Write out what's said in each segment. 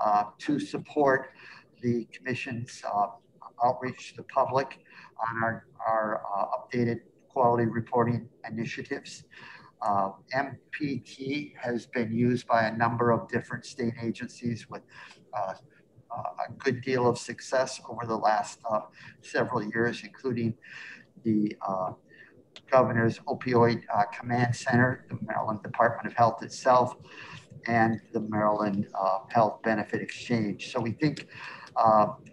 uh, to support the commission's uh, outreach to the public on our, our uh, updated quality reporting initiatives. Uh, MPT has been used by a number of different state agencies with uh, a good deal of success over the last several years, including the governor's opioid uh, command center, the Maryland Department of Health itself, and the Maryland Health Benefit Exchange. So we think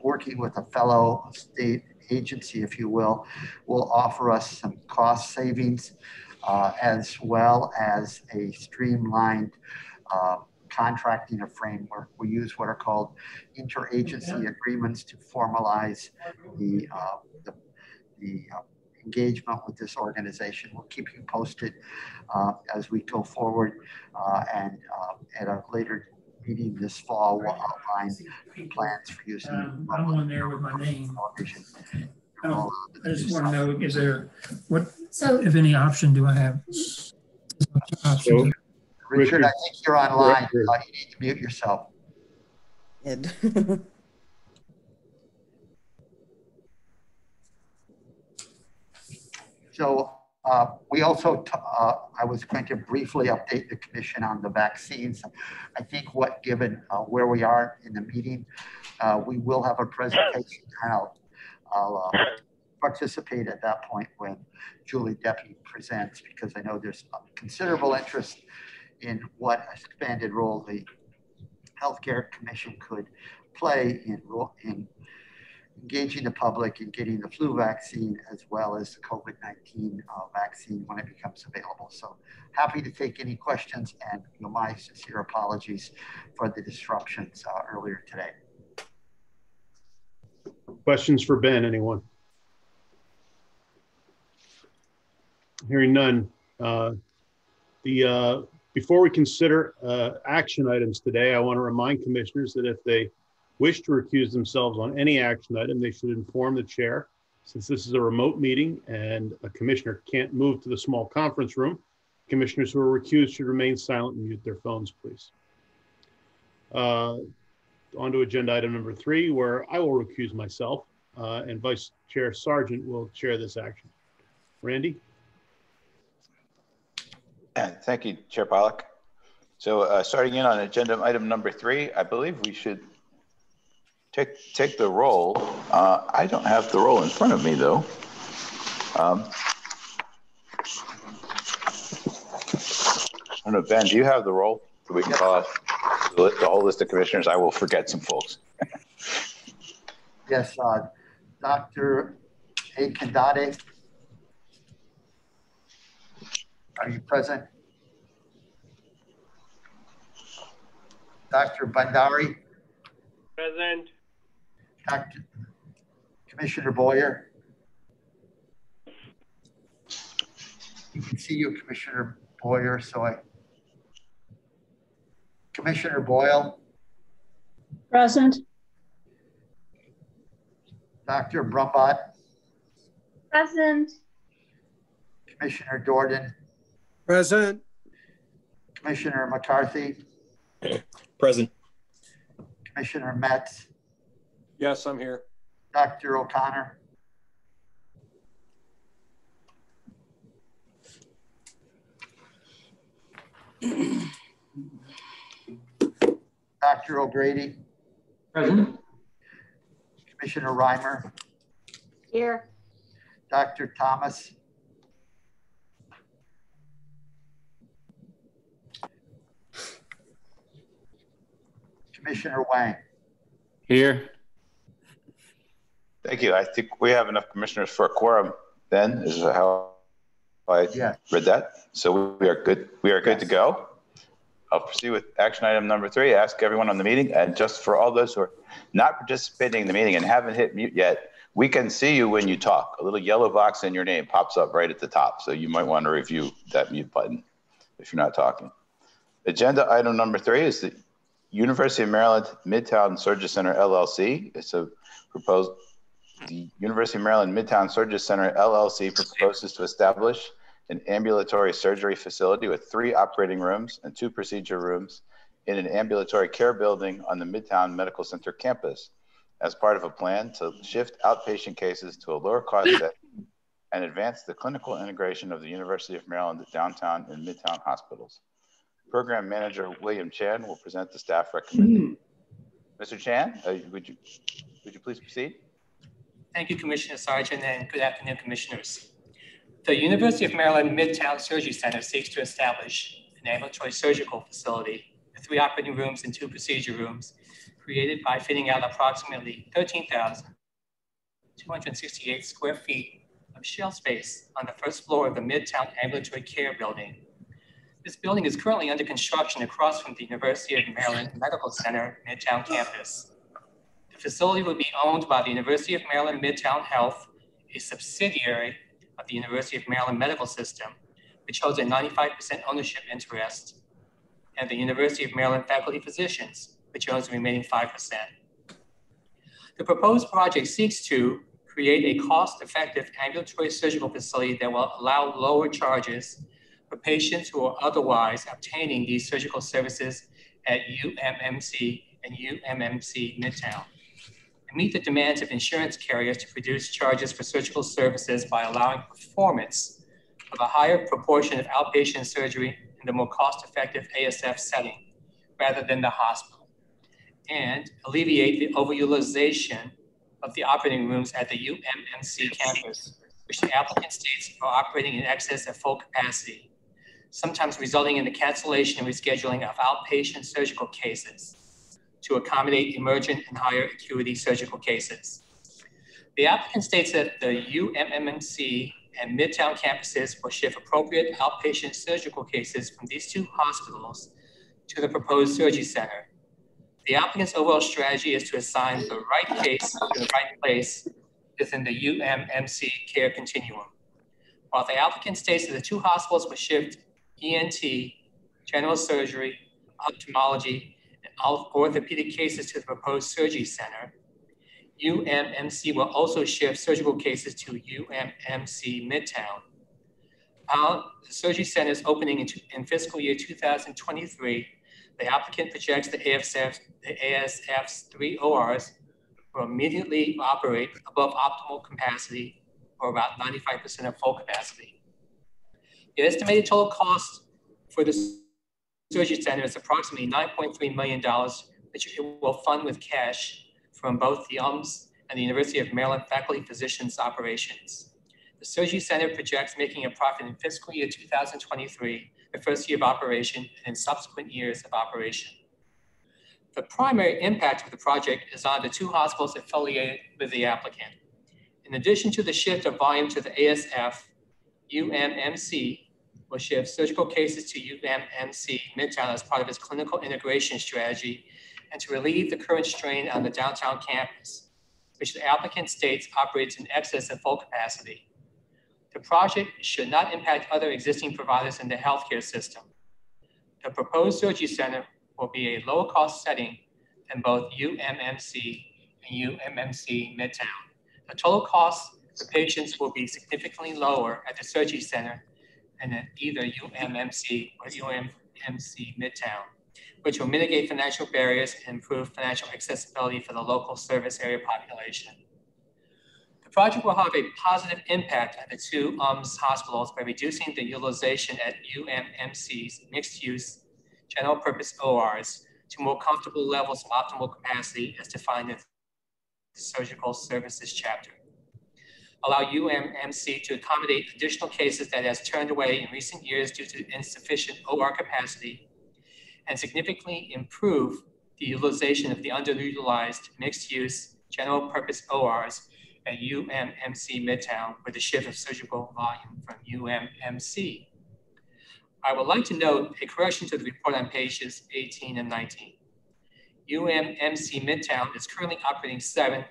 working with a fellow state agency, if you will, will offer us some cost savings uh, as well as a streamlined uh, contracting a framework. We use what are called interagency agreements to formalize the, uh, the, the uh, engagement with this organization. We'll keep you posted uh, as we go forward uh, and at a later meeting this fall we'll outline plans for using. Um, I'm on there with my name. Oh, I just want to know, is there, what, So, if any option do I have? Option. Richard, I think you're online. Uh, You need to mute yourself. Ed. So uh, we also, uh, I was going to briefly update the commission on the vaccines. I think what, given uh, where we are in the meeting, uh, we will have a presentation. and I'll, I'll uh, participate at that point when Julie Deppy presents, because I know there's considerable interest in what expanded role the Healthcare Commission could play in, in engaging the public in getting the flu vaccine as well as the COVID-19 uh, vaccine when it becomes available. So happy to take any questions and you know, my sincere apologies for the disruptions uh, earlier today. Questions for Ben, anyone? Hearing none. Uh, the uh, before we consider uh, action items today, I want to remind commissioners that if they wish to recuse themselves on any action item, they should inform the chair. Since this is a remote meeting and a commissioner can't move to the small conference room, commissioners who are recused should remain silent and mute their phones, please. Uh, on to agenda item number three, where I will recuse myself uh, and Vice Chair Sergent will chair this action. Randy? Thank you, Chair Pollak. So uh, starting in on agenda item number three, I believe we should take take the roll. Uh, I don't have the roll in front of me though. Um, I don't know, Ben, do you have the roll? So we can call off the, the whole list of commissioners. I will forget some folks. Yes, uh, Dr. A. Kandade. Are you present? Dr. Bhandari, Present. Dr. Commissioner Boyer. You can see you, Commissioner Boyer, so I. Commissioner Boyle, present, Dr. Brumbaugh, present, Commissioner Jordan, Present. Commissioner McCarthy, Present. Commissioner Metz, Yes, I'm here. Dr. O'Connor. Dr. O'Grady, Present. Commissioner Reimer, here, Dr. Thomas. Commissioner Wang. Here. Thank you. I think we have enough commissioners for a quorum. Then is how I Yeah. read that. So we are good. We are good to go. I'll proceed with action item number three. Ask everyone on the meeting, and just for all those who are not participating in the meeting and haven't hit mute yet, we can see you when you talk. A little yellow box in your name pops up right at the top. So you might want to review that mute button if you're not talking. Agenda item number three is the University of Maryland Midtown Surgery Center LLC. It's a proposed, the University of Maryland Midtown Surgery Center LLC proposes to establish an ambulatory surgery facility with three operating rooms and two procedure rooms in an ambulatory care building on the Midtown Medical Center campus as part of a plan to shift outpatient cases to a lower cost setting and advance the clinical integration of the University of Maryland downtown and Midtown hospitals. Program Manager William Chan will present the staff recommendation. Mr. Chan, uh, would you would you please proceed? Thank you, Commissioner Sergent, and good afternoon, Commissioners. The University of Maryland Midtown Surgery Center seeks to establish an ambulatory surgical facility with three operating rooms and two procedure rooms, created by fitting out approximately 13,268 square feet of shell space on the first floor of the Midtown Ambulatory Care Building. This building is currently under construction across from the University of Maryland Medical Center Midtown campus. The facility will be owned by the University of Maryland Midtown Health, a subsidiary of the University of Maryland Medical System, which holds a 95% ownership interest, and the University of Maryland Faculty Physicians, which owns the remaining 5%. The proposed project seeks to create a cost-effective ambulatory surgical facility that will allow lower charges for patients who are otherwise obtaining these surgical services at UMMC and UMMC Midtown. And meet the demands of insurance carriers to reduce charges for surgical services by allowing performance of a higher proportion of outpatient surgery in the more cost-effective ASF setting rather than the hospital. And alleviate the overutilization of the operating rooms at the UMMC campus, which the applicant states are operating in excess of full capacity, sometimes resulting in the cancellation and rescheduling of outpatient surgical cases to accommodate emergent and higher acuity surgical cases. The applicant states that the UMMC and Midtown campuses will shift appropriate outpatient surgical cases from these two hospitals to the proposed surgery center. The applicant's overall strategy is to assign the right case to the right place within the UMMC care continuum. While the applicant states that the two hospitals will shift ENT, general surgery, ophthalmology, orthopedic cases to the proposed surgery center, UMMC will also shift surgical cases to UMMC Midtown. The surgery center is opening in, in, fiscal year 2023. The applicant projects the, ASF, the ASF's three ORs will immediately operate above optimal capacity or about 95% of full capacity. The estimated total cost for the surgery center is approximately $9.3 million, that it will fund with cash from both the UMS and the University of Maryland faculty physicians operations. The surgery center projects making a profit in fiscal year 2023, the first year of operation, and in subsequent years of operation. The primary impact of the project is on the two hospitals affiliated with the applicant. In addition to the shift of volume to the ASF, UMMC will shift surgical cases to UMMC Midtown uh, as part of its clinical integration strategy and to relieve the current strain on the downtown campus, which the applicant states operates in excess of full capacity. The project should not impact other existing providers in the healthcare system. The proposed surgery center will be a lower cost setting than both UMMC and UMMC Midtown. The total cost for patients will be significantly lower at the surgery center than at either UMMC or UMMC Midtown which will mitigate financial barriers and improve financial accessibility for the local service area population. The project will have a positive impact at the two UMS hospitals by reducing the utilization at UMMC's mixed-use general purpose ORs to more comfortable levels of optimal capacity as defined in the surgical services chapter. Allow UMMC to accommodate additional cases that has turned away in recent years due to insufficient OR capacity and significantly improve the utilization of the underutilized mixed-use general purpose ORs at UMMC Midtown with the shift of surgical volume from UMMC. I would like to note a correction to the report on pages 18 and 19. UMMC Midtown is currently operating seven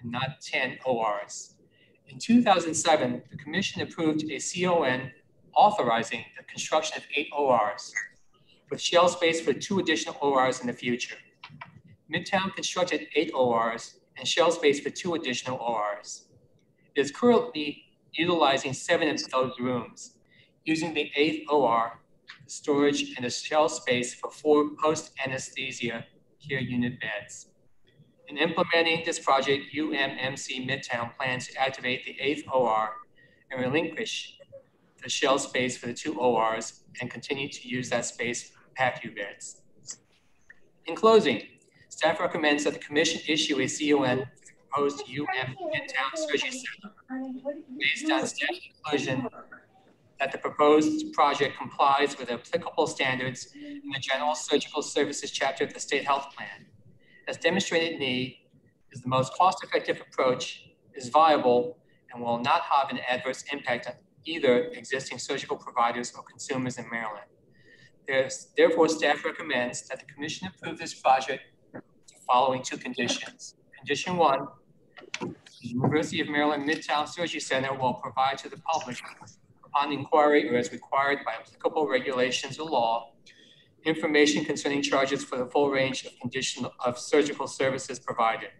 and not 10 ORs. In 2007, the commission approved a CON authorizing the construction of eight ORs with shell space for two additional ORs in the future. Midtown constructed eight ORs and shell space for two additional ORs. It is currently utilizing seven of those rooms, using the eighth OR storage, and a shell space for four post-anesthesia care unit beds. In implementing this project, UMMC Midtown plans to activate the eighth OR and relinquish the shell space for the two ORs and continue to use that space for PACU beds. In closing, staff recommends that the commission issue a CON for the proposed UM Midtown Surgery Center based on staff conclusion that the proposed project complies with applicable standards in the General Surgical Services chapter of the State Health Plan. As demonstrated need is the most cost-effective approach, is viable, and will not have an adverse impact on either existing surgical providers or consumers in Maryland. There's, therefore, staff recommends that the commission approve this project the following two conditions. Condition one, the University of Maryland Midtown Surgery Center will provide to the public upon inquiry or as required by applicable regulations or law, information concerning charges for the full range of condition of surgical services provided.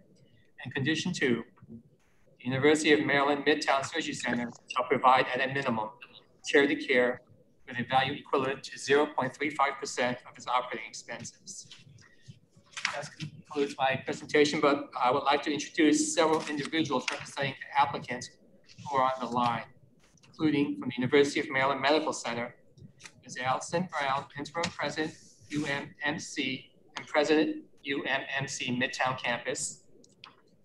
And condition two, the University of Maryland Midtown Surgery Center shall provide at a minimum charity care with a value equivalent to 0.35% of its operating expenses. That concludes my presentation, but I would like to introduce several individuals representing the applicants who are on the line including from the University of Maryland Medical Center, Ms. Allison Brown, Interim President, UMMC, and President, UMMC Midtown Campus,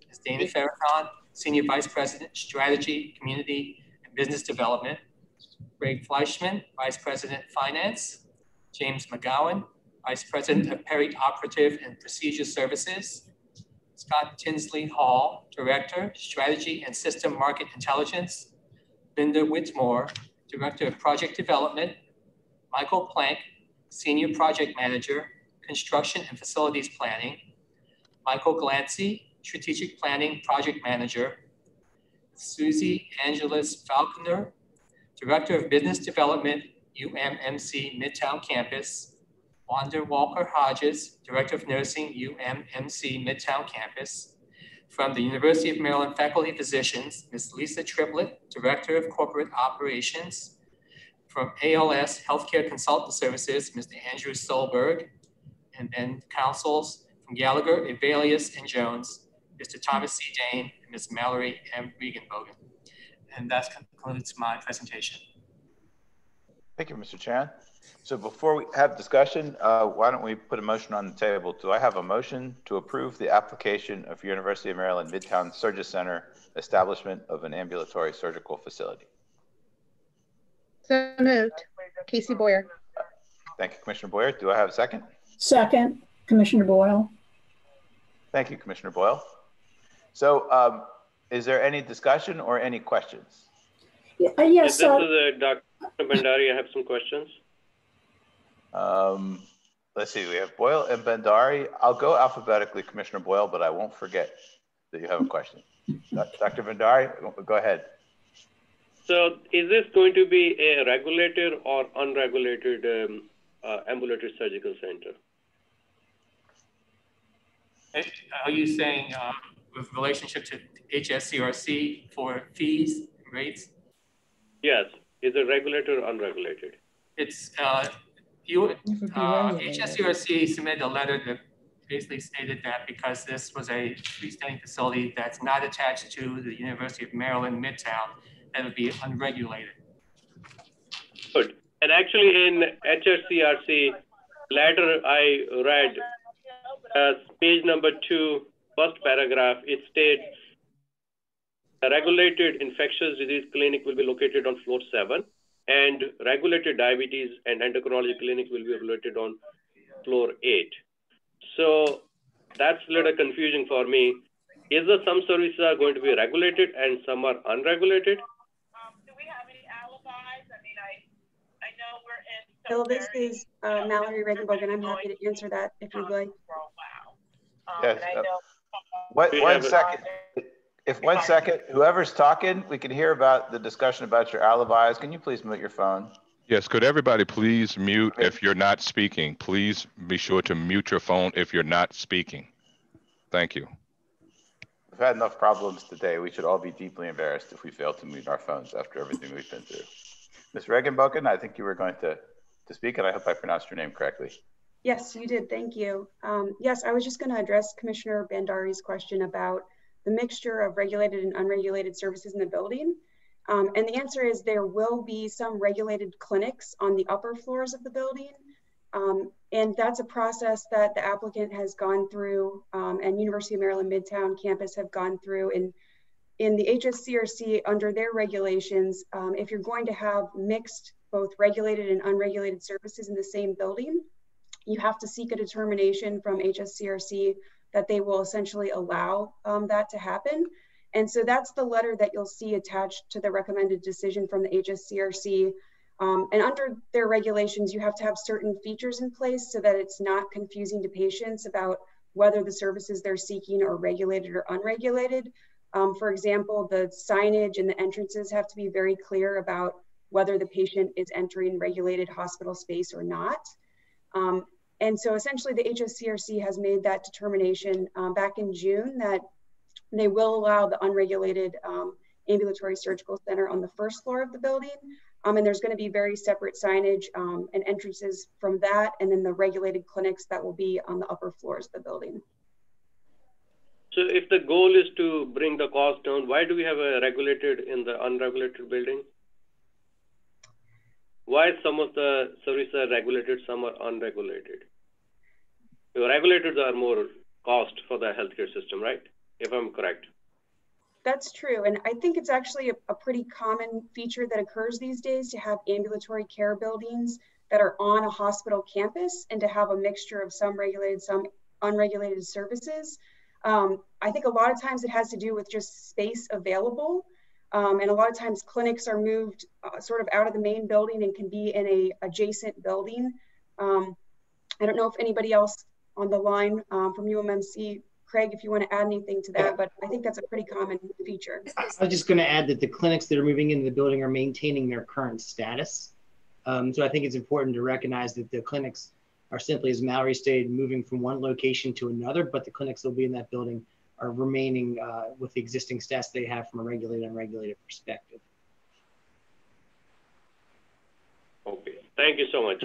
Ms. Dana Farrakhan, Senior Vice President, Strategy, Community, and Business Development, Greg Fleischman, Vice President, Finance, James McGowan, Vice President of Peri-Operative and Procedure Services, Scott Tinsley Hall, Director, Strategy and System Market Intelligence, Linda Whitmore, Director of Project Development, Michael Plank, Senior Project Manager, Construction and Facilities Planning, Michael Glancy, Strategic Planning Project Manager, Susie Angeles Falconer, Director of Business Development, UMMC Midtown Campus, Wanda Walker Hodges, Director of Nursing, UMMC Midtown Campus, from the University of Maryland Faculty Physicians, Ms. Lisa Triplett, Director of Corporate Operations. From ALS Healthcare Consultant Services, Mr. Andrew Solberg. And then counsels from Gallagher, Evelius, and Jones, Mr. Thomas C. Dame, and Ms. Mallory M. Regenbogen. And that concludes my presentation. Thank you, Mr. Chan. So before we have discussion, uh, why don't we put a motion on the table? Do I have a motion to approve the application of University of Maryland Midtown Surgery Center establishment of an ambulatory surgical facility? So moved. Casey Boyer. Thank you, Commissioner Boyer. Do I have a second? Second, Commissioner Boyle. Thank you, Commissioner Boyle. So um, is there any discussion or any questions? Yeah, uh, yes, This uh, is uh, Dr. Bhandari. I have some questions. Um, let's see, we have Boyle and Bhandari. I'll go alphabetically, Commissioner Boyle, but I won't forget that you have a question. Dr. Bhandari, go ahead. So is this going to be a regulated or unregulated um, uh, ambulatory surgical center? Are you saying uh, with relationship to HSCRC for fees, rates? Yes. Is it regulated or unregulated? It's, uh, you, It uh. HSCRC submitted a letter that basically stated that because this was a freestanding facility that's not attached to the University of Maryland Midtown, that would be unregulated. Good. And actually, in HSCRC letter I read, uh, page number two, first paragraph, it states the regulated infectious disease clinic will be located on floor seven, and regulated diabetes and endocrinology clinic will be located on floor eight. So that's a little confusing for me. Is there some services are going to be regulated and some are unregulated? I know we're in. Bill, this very- is uh, Mallory Regenbogen. I'm happy to answer that if you'd like. For. Um, Yes, and I uh. What, We one have second. If one second, whoever's talking, we can hear about the discussion about your alibis. Can you please mute your phone? Yes, could everybody please mute if you're not speaking? Please be sure to mute your phone if you're not speaking. Thank you. We've had enough problems today. We should all be deeply embarrassed if we fail to mute our phones after everything we've been through. Ms. Regenbogen, I think you were going to to speak, and I hope I pronounced your name correctly. Yes, you did. Thank you. Um, yes, I was just going to address Commissioner Bhandari's question about the mixture of regulated and unregulated services in the building. Um, and the answer is there will be some regulated clinics on the upper floors of the building. Um, and that's a process that the applicant has gone through um, and University of Maryland Midtown campus have gone through. And in the HSCRC, under their regulations, um, if you're going to have mixed both regulated and unregulated services in the same building, you have to seek a determination from HSCRC that they will essentially allow um, that to happen. And so that's the letter that you'll see attached to the recommended decision from the HSCRC. Um, and under their regulations, you have to have certain features in place so that it's not confusing to patients about whether the services they're seeking are regulated or unregulated. Um, for example, the signage and the entrances have to be very clear about whether the patient is entering regulated hospital space or not. Um, and so essentially the HSCRC has made that determination um, back in June that they will allow the unregulated um, ambulatory surgical center on the first floor of the building. Um, and there's going to be very separate signage um, and entrances from that, and then the regulated clinics that will be on the upper floors of the building. So if the goal is to bring the cost down, why do we have a regulated in the unregulated building? Why some of the services are regulated, some are unregulated? The regulated are more cost for the healthcare system, right? If I'm correct. That's true. And I think it's actually a, a, pretty common feature that occurs these days to have ambulatory care buildings that are on a hospital campus and to have a mixture of some regulated, some unregulated services. Um, I think a lot of times it has to do with just space available. Um, and a lot of times clinics are moved uh, sort of out of the main building and can be in a adjacent building. Um, I don't know if anybody else on the line um, from UMMC Craig, if you want to add anything to that, but I think that's a pretty common feature. I was just going to add that the clinics that are moving into the building are maintaining their current status. Um, so I think it's important to recognize that the clinics are simply, as Mallory stated, moving from one location to another, but the clinics that will be in that building are remaining uh, with the existing status they have from a regulated and unregulated perspective. Okay, thank you so much.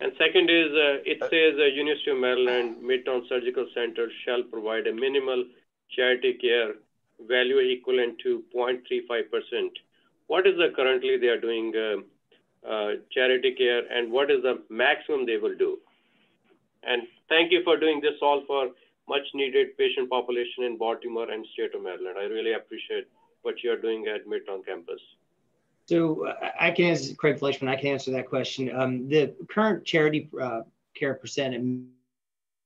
And second is, uh, it says uh, University of Maryland Midtown Surgical Center shall provide a minimal charity care value equivalent to 0.35%. What is the currently they are doing uh, uh, charity care and what is the maximum they will do? And thank you for doing this all for much needed patient population in Baltimore and state of Maryland. I really appreciate what you're doing at Midtown campus. So I can answer, Craig Fleischman, I can answer that question. Um, the current charity uh, care percent at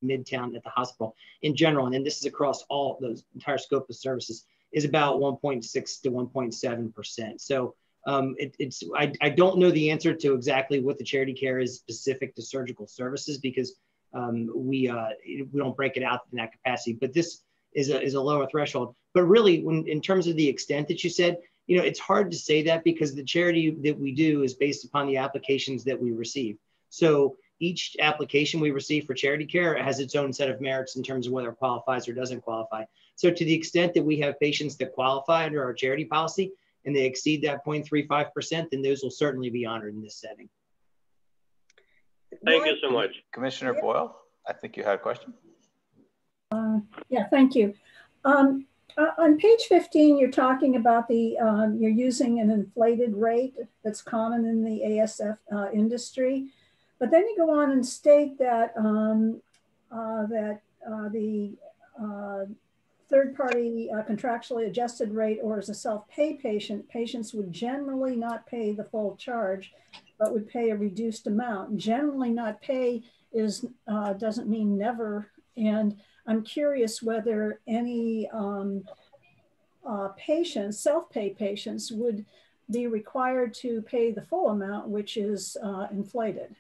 Midtown at the hospital in general, and this is across all the entire scope of services, is about 1.6 to 1.7%. So um, it, it's I, I don't know the answer to exactly what the charity care is specific to surgical services because um, we uh, we don't break it out in that capacity. But this is a, is a lower threshold. But really, when in terms of the extent that you said, you know, it's hard to say that because the charity that we do is based upon the applications that we receive. So each application we receive for charity care has its own set of merits in terms of whether it qualifies or doesn't qualify. So to the extent that we have patients that qualify under our charity policy and they exceed that 0.35%, then those will certainly be honored in this setting. Thank you so much. Commissioner Boyle, I think you had a question. Uh, yeah, thank you. Um, uh, on page 15, you're talking about the, um, you're using an inflated rate that's common in the ASF uh, industry. But then you go on and state that, um, uh, that uh, the uh, third party uh, contractually adjusted rate or as a self-pay patient, patients would generally not pay the full charge, but would pay a reduced amount. Generally not pay is, doesn't mean never. And I'm curious whether any um, uh, patients, self-pay patients, would be required to pay the full amount, which is uh, inflated.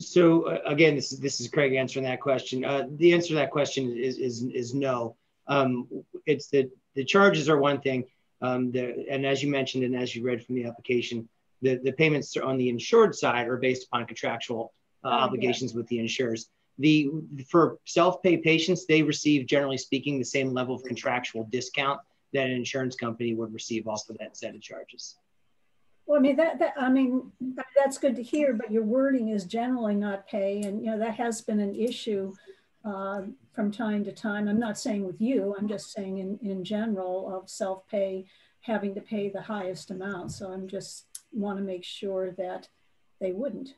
So uh, again, this is this is Craig answering that question. Uh, the answer to that question is is is no. Um, it's that the charges are one thing, um, the, and as you mentioned and as you read from the application, the the payments on the insured side are based upon contractual uh, oh, obligations yeah. with the insurers. The for self-pay patients, they receive generally speaking the same level of contractual discount that an insurance company would receive of that set of charges. Well, I mean, that, that, I mean, that's good to hear, but your wording is generally not pay. And, you know, that has been an issue uh, from time to time. I'm not saying with you, I'm just saying in, in general of self-pay, having to pay the highest amount. So I'm just want to make sure that they wouldn't.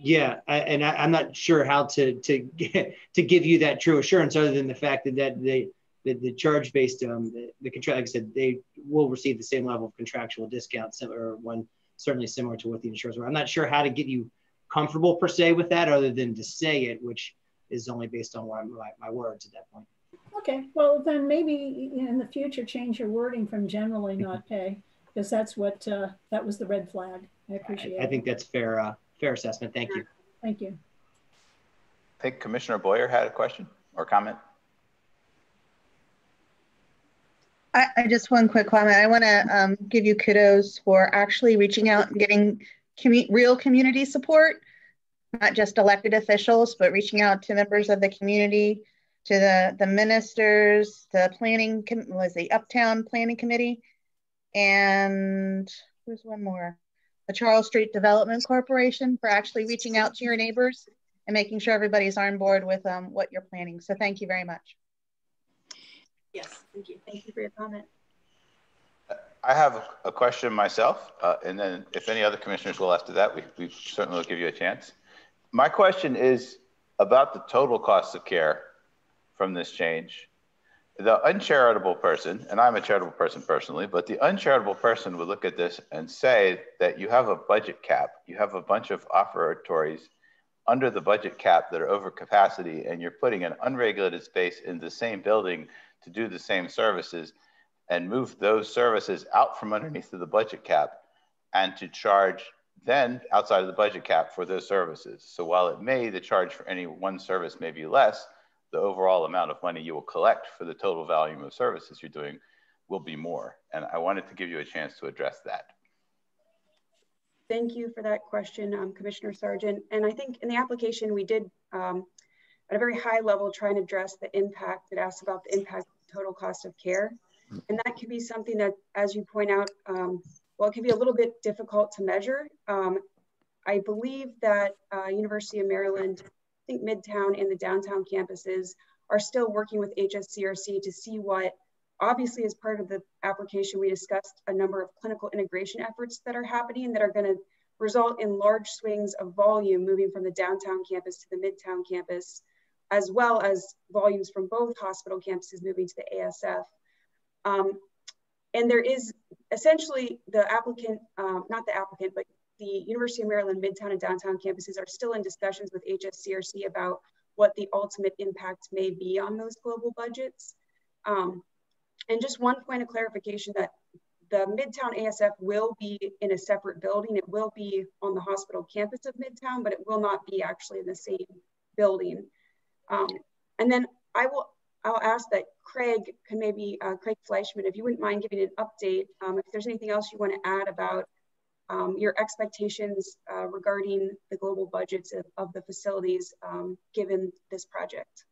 Yeah, I, and I, am not sure how to to get, to give you that true assurance, other than the fact that that they the, the charge based um the, the contract like I said they will receive the same level of contractual discount or one certainly similar to what the insurers were. I'm not sure how to get you comfortable per se with that, other than to say it, which is only based on what my, my words at that point. Okay, well then maybe in the future change your wording from generally not pay because that's what uh, that was the red flag. I appreciate. I, I think that's fair. Uh, fair assessment. Thank you. Thank you. I think Commissioner Boyer had a question or comment. I, I just one quick comment. I want to um, give you kudos for actually reaching out and getting commu real community support, not just elected officials, but reaching out to members of the community, to the, the ministers, the planning, was the Uptown Planning Committee, and there's one more the Charles Street Development Corporation for actually reaching out to your neighbors and making sure everybody's on board with um, what you're planning. So thank you very much. Yes, thank you. Thank you for your comment. I have a question myself, uh, and then if any other commissioners will after that, we, we certainly will give you a chance. My question is about the total cost of care from this change. The uncharitable person, and I'm a charitable person personally, but the uncharitable person would look at this and say that you have a budget cap, you have a bunch of operatories under the budget cap that are over capacity, and you're putting an unregulated space in the same building to do the same services and move those services out from underneath of the budget cap and to charge then outside of the budget cap for those services. So while it may, the charge for any one service may be less, the overall amount of money you will collect for the total volume of services you're doing will be more. And I wanted to give you a chance to address that. Thank you for that question, um, Commissioner Sergent. And I think in the application, we did um, at a very high level try and address the impact. It asked about the impact of total cost of care. And that could be something that, as you point out, um, well, it can be a little bit difficult to measure. Um, I believe that uh, University of Maryland I think Midtown and the downtown campuses are still working with HSCRC to see what, obviously as part of the application, we discussed a number of clinical integration efforts that are happening that are gonna result in large swings of volume moving from the downtown campus to the Midtown campus, as well as volumes from both hospital campuses moving to the ASF. Um, and there is essentially the applicant, um, not the applicant, but the University of Maryland Midtown and downtown campuses are still in discussions with HSCRC about what the ultimate impact may be on those global budgets. Um, and just one point of clarification that the Midtown ASF will be in a separate building. It will be on the hospital campus of Midtown, but it will not be actually in the same building. Um, and then I will I'll ask that Craig can maybe, uh, Craig Fleischman, if you wouldn't mind giving an update, um, if there's anything else you want to add about um, your expectations uh, regarding the global budgets of, of the facilities um, given this project.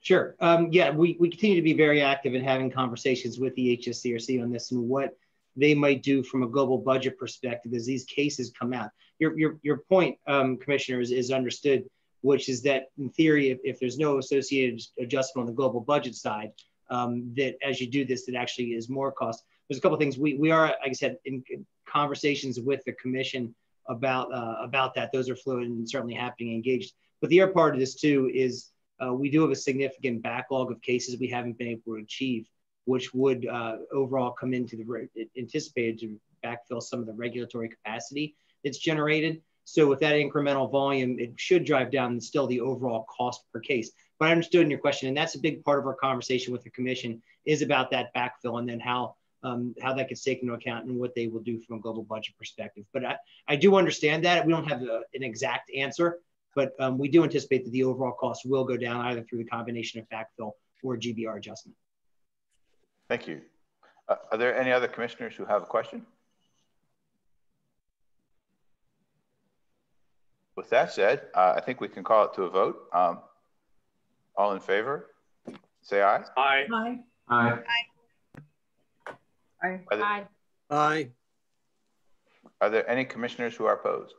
Sure. Um, yeah, we, we continue to be very active in having conversations with the HSCRC on this and what they might do from a global budget perspective as these cases come out. Your, your, your point, um, Commissioner, is, is understood, which is that in theory, if, if there's no associated adjustment on the global budget side, um, that as you do this, it actually is more cost there's a couple of things we, we are, like I said, in conversations with the commission about uh, about that. Those are fluid and certainly happening engaged. But the other part of this too is uh, we do have a significant backlog of cases we haven't been able to achieve, which would uh, overall come into the anticipated to backfill some of the regulatory capacity that's generated. So with that incremental volume, it should drive down still the overall cost per case. But I understood in your question, and that's a big part of our conversation with the commission is about that backfill and then how um, how that gets taken into account and what they will do from a global budget perspective. But I, I do understand that. We don't have a, an exact answer, but um, we do anticipate that the overall cost will go down either through the combination of backfill or GBR adjustment. Thank you. Uh, are there any other commissioners who have a question? With that said, uh, I think we can call it to a vote. Um, all in favor, say aye. Aye. Aye. Aye. Are there, Aye. Aye. are there any commissioners who are opposed?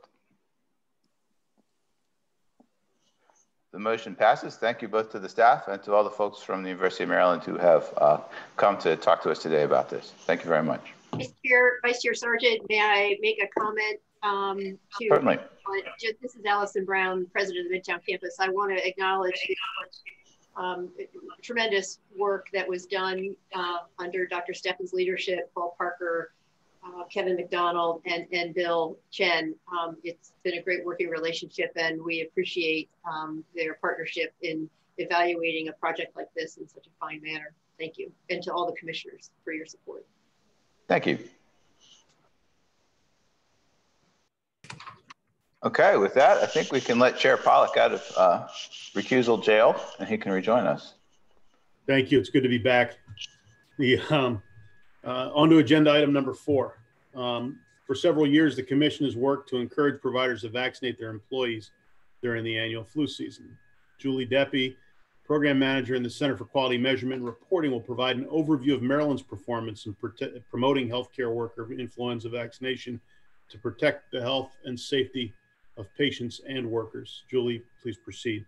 The motion passes. Thank you both to the staff and to all the folks from the University of Maryland who have uh, come to talk to us today about this. Thank you very much. Vice Chair, Vice Chair Sergent, may I make a comment um, to? Certainly. This is Allison Brown, President of the Midtown Campus. I want to acknowledge the um, tremendous work that was done uh, under Dr. Steffen's leadership, Paul Parker, uh, Kevin McDonald, and, and Bill Chen. Um, it's been a great working relationship, and we appreciate um, their partnership in evaluating a project like this in such a fine manner. Thank you. And to all the commissioners for your support. Thank you. Okay, with that, I think we can let Chair Pollak out of uh, recusal jail and he can rejoin us. Thank you. It's good to be back. The um, uh, on to agenda item number four. Um, for several years, the commission has worked to encourage providers to vaccinate their employees during the annual flu season. Julie Deppie, program manager in the Center for Quality Measurement and Reporting, will provide an overview of Maryland's performance in promoting healthcare worker influenza vaccination to protect the health and safety of patients and workers. Julie, please proceed.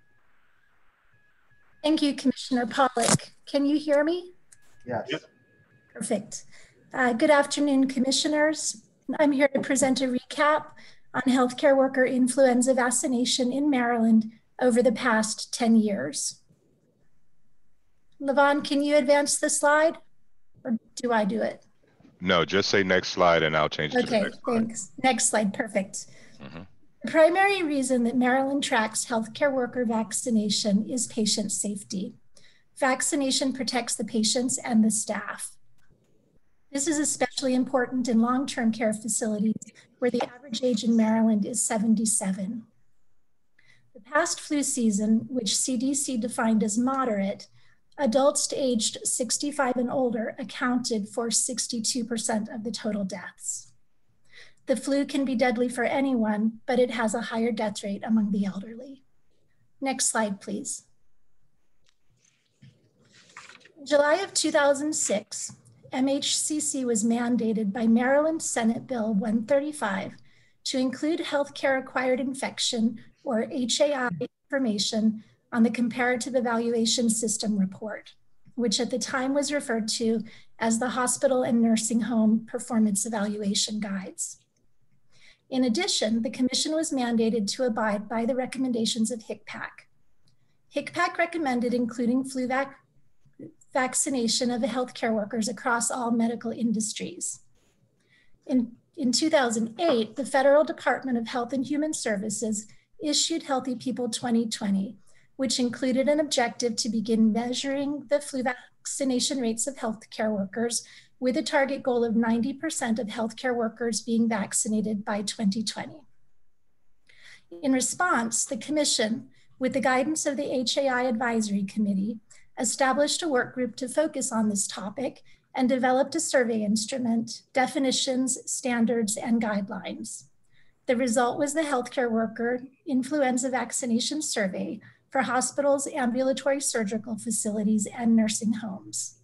Thank you, Commissioner Pollak. Can you hear me? Yes. Yep. Perfect. Uh, good afternoon, commissioners. I'm here to present a recap on healthcare worker influenza vaccination in Maryland over the past 10 years. Levon, can you advance the slide or do I do it? No, just say next slide and I'll change it to the Okay, next slide. thanks. Next slide, perfect. Mhm. The primary reason that Maryland tracks healthcare worker vaccination is patient safety. Vaccination protects the patients and the staff. This is especially important in long term care facilities where the average age in Maryland is 77. The past flu season, which CDC defined as moderate, adults aged 65 and older accounted for 62% of the total deaths. The flu can be deadly for anyone, but it has a higher death rate among the elderly. Next slide, please. July of 2006, MHCC was mandated by Maryland Senate Bill 135 to include healthcare acquired infection or HAI information on the comparative evaluation system report, which at the time was referred to as the Hospital and Nursing Home Performance Evaluation Guides. In addition, the Commission was mandated to abide by the recommendations of HCPAC. HCPAC recommended including flu vac vaccination of the healthcare workers across all medical industries. In, in 2008, the Federal Department of Health and Human Services issued Healthy People 2020, which included an objective to begin measuring the flu vaccination rates of healthcare workers with a target goal of 90% of healthcare workers being vaccinated by 2020. In response, the Commission, with the guidance of the HAI Advisory Committee, established a work group to focus on this topic and developed a survey instrument, definitions, standards, and guidelines. The result was the Healthcare Worker Influenza Vaccination Survey for hospitals, ambulatory surgical facilities, and nursing homes.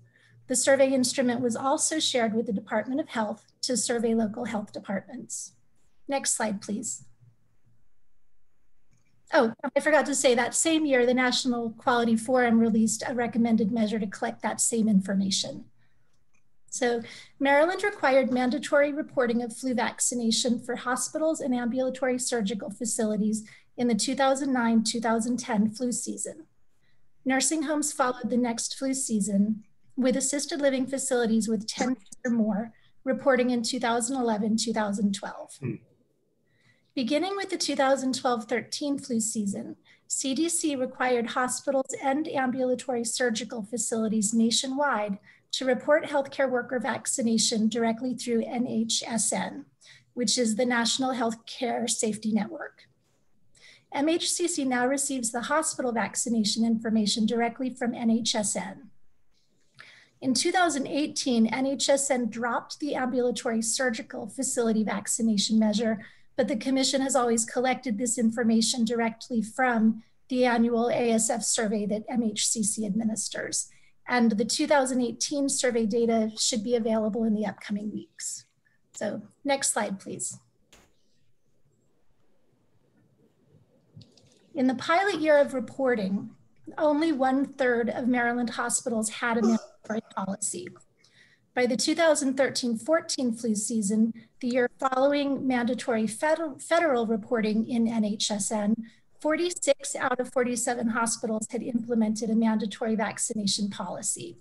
The survey instrument was also shared with the Department of Health to survey local health departments. Next slide, please. Oh, I forgot to say that same year, the National Quality Forum released a recommended measure to collect that same information. So Maryland required mandatory reporting of flu vaccination for hospitals and ambulatory surgical facilities in the 2009-2010 flu season. Nursing homes followed the next flu season with assisted living facilities with 10 or more reporting in 2011-2012. Hmm. Beginning with the 2012-13 flu season, CDC required hospitals and ambulatory surgical facilities nationwide to report healthcare worker vaccination directly through NHSN, which is the National Healthcare Safety Network. MHCC now receives the hospital vaccination information directly from NHSN. In 2018, NHSN dropped the ambulatory surgical facility vaccination measure, but the Commission has always collected this information directly from the annual ASF survey that MHCC administers. and the 2018 survey data should be available in the upcoming weeks. So next slide, please. In the pilot year of reporting, only one third of Maryland hospitals had a policy. By the 2013-14 flu season, the year following mandatory federal, federal reporting in NHSN, 46 out of 47 hospitals had implemented a mandatory vaccination policy.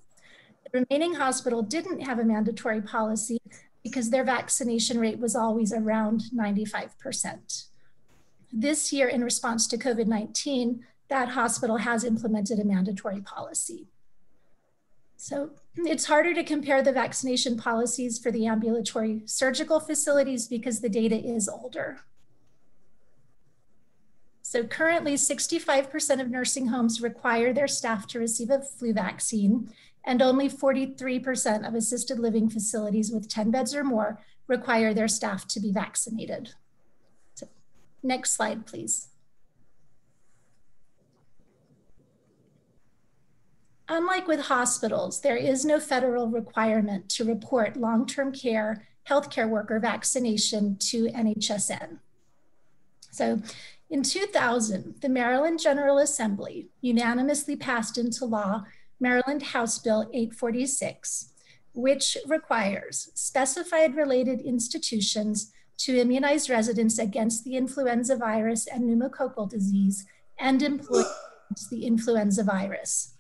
The remaining hospital didn't have a mandatory policy because their vaccination rate was always around 95%. This year, in response to COVID-19, that hospital has implemented a mandatory policy. So it's harder to compare the vaccination policies for the ambulatory surgical facilities because the data is older. So currently 65% of nursing homes require their staff to receive a flu vaccine and only 43% of assisted living facilities with 10 beds or more require their staff to be vaccinated. So, next slide, please. Unlike with hospitals, there is no federal requirement to report long-term care healthcare worker vaccination to NHSN. So in 2000, the Maryland General Assembly unanimously passed into law Maryland House Bill 846, which requires specified related institutions to immunize residents against the influenza virus and pneumococcal disease and employees the influenza virus.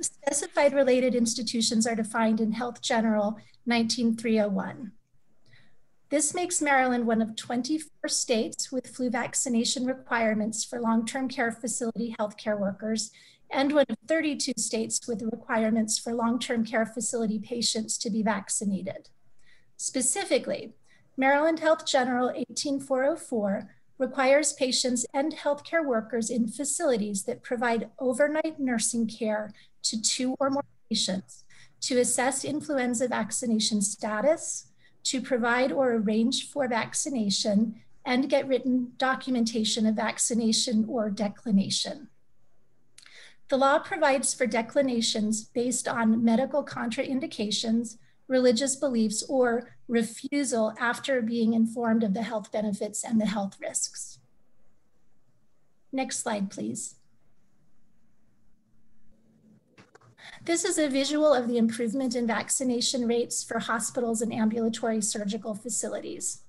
Specified related institutions are defined in Health General 19301. This makes Maryland one of 24 states with flu vaccination requirements for long-term care facility healthcare workers and one of 32 states with requirements for long-term care facility patients to be vaccinated. Specifically, Maryland Health General 18404 requires patients and healthcare workers in facilities that provide overnight nursing care to two or more patients to assess influenza vaccination status, to provide or arrange for vaccination, and get written documentation of vaccination or declination. The law provides for declinations based on medical contraindications, religious beliefs, or refusal after being informed of the health benefits and the health risks. Next slide, please. This is a visual of the improvement in vaccination rates for hospitals and ambulatory surgical facilities.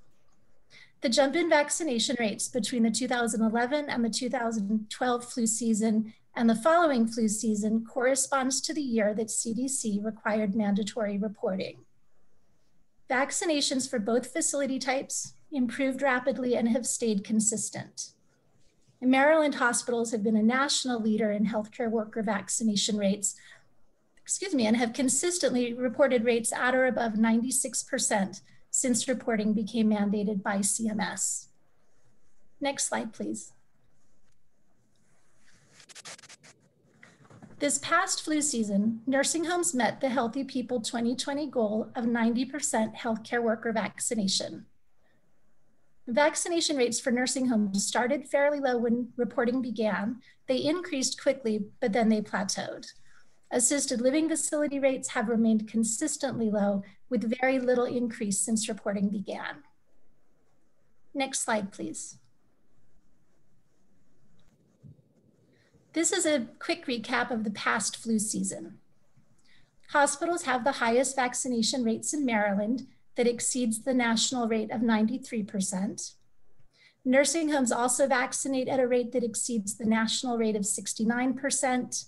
The jump in vaccination rates between the 2011 and the 2012 flu season and the following flu season corresponds to the year that CDC required mandatory reporting. Vaccinations for both facility types improved rapidly and have stayed consistent. Maryland hospitals have been a national leader in healthcare worker vaccination rates excuse me, and have consistently reported rates at or above 96% since reporting became mandated by CMS. Next slide, please. This past flu season, nursing homes met the Healthy People 2020 goal of 90% healthcare worker vaccination. Vaccination rates for nursing homes started fairly low when reporting began. They increased quickly, but then they plateaued. Assisted living facility rates have remained consistently low with very little increase since reporting began. Next slide, please. This is a quick recap of the past flu season. Hospitals have the highest vaccination rates in Maryland that exceeds the national rate of 93%. Nursing homes also vaccinate at a rate that exceeds the national rate of 69%.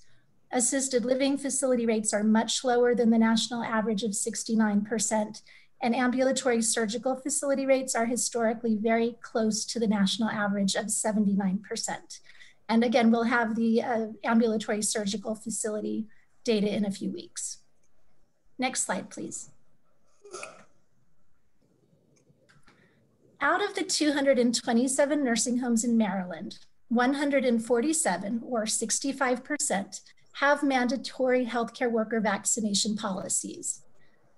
Assisted living facility rates are much lower than the national average of 69%, and ambulatory surgical facility rates are historically very close to the national average of 79%. And again, we'll have the uh, ambulatory surgical facility data in a few weeks. Next slide, please. Out of the 227 nursing homes in Maryland, 147 or 65% have mandatory healthcare worker vaccination policies.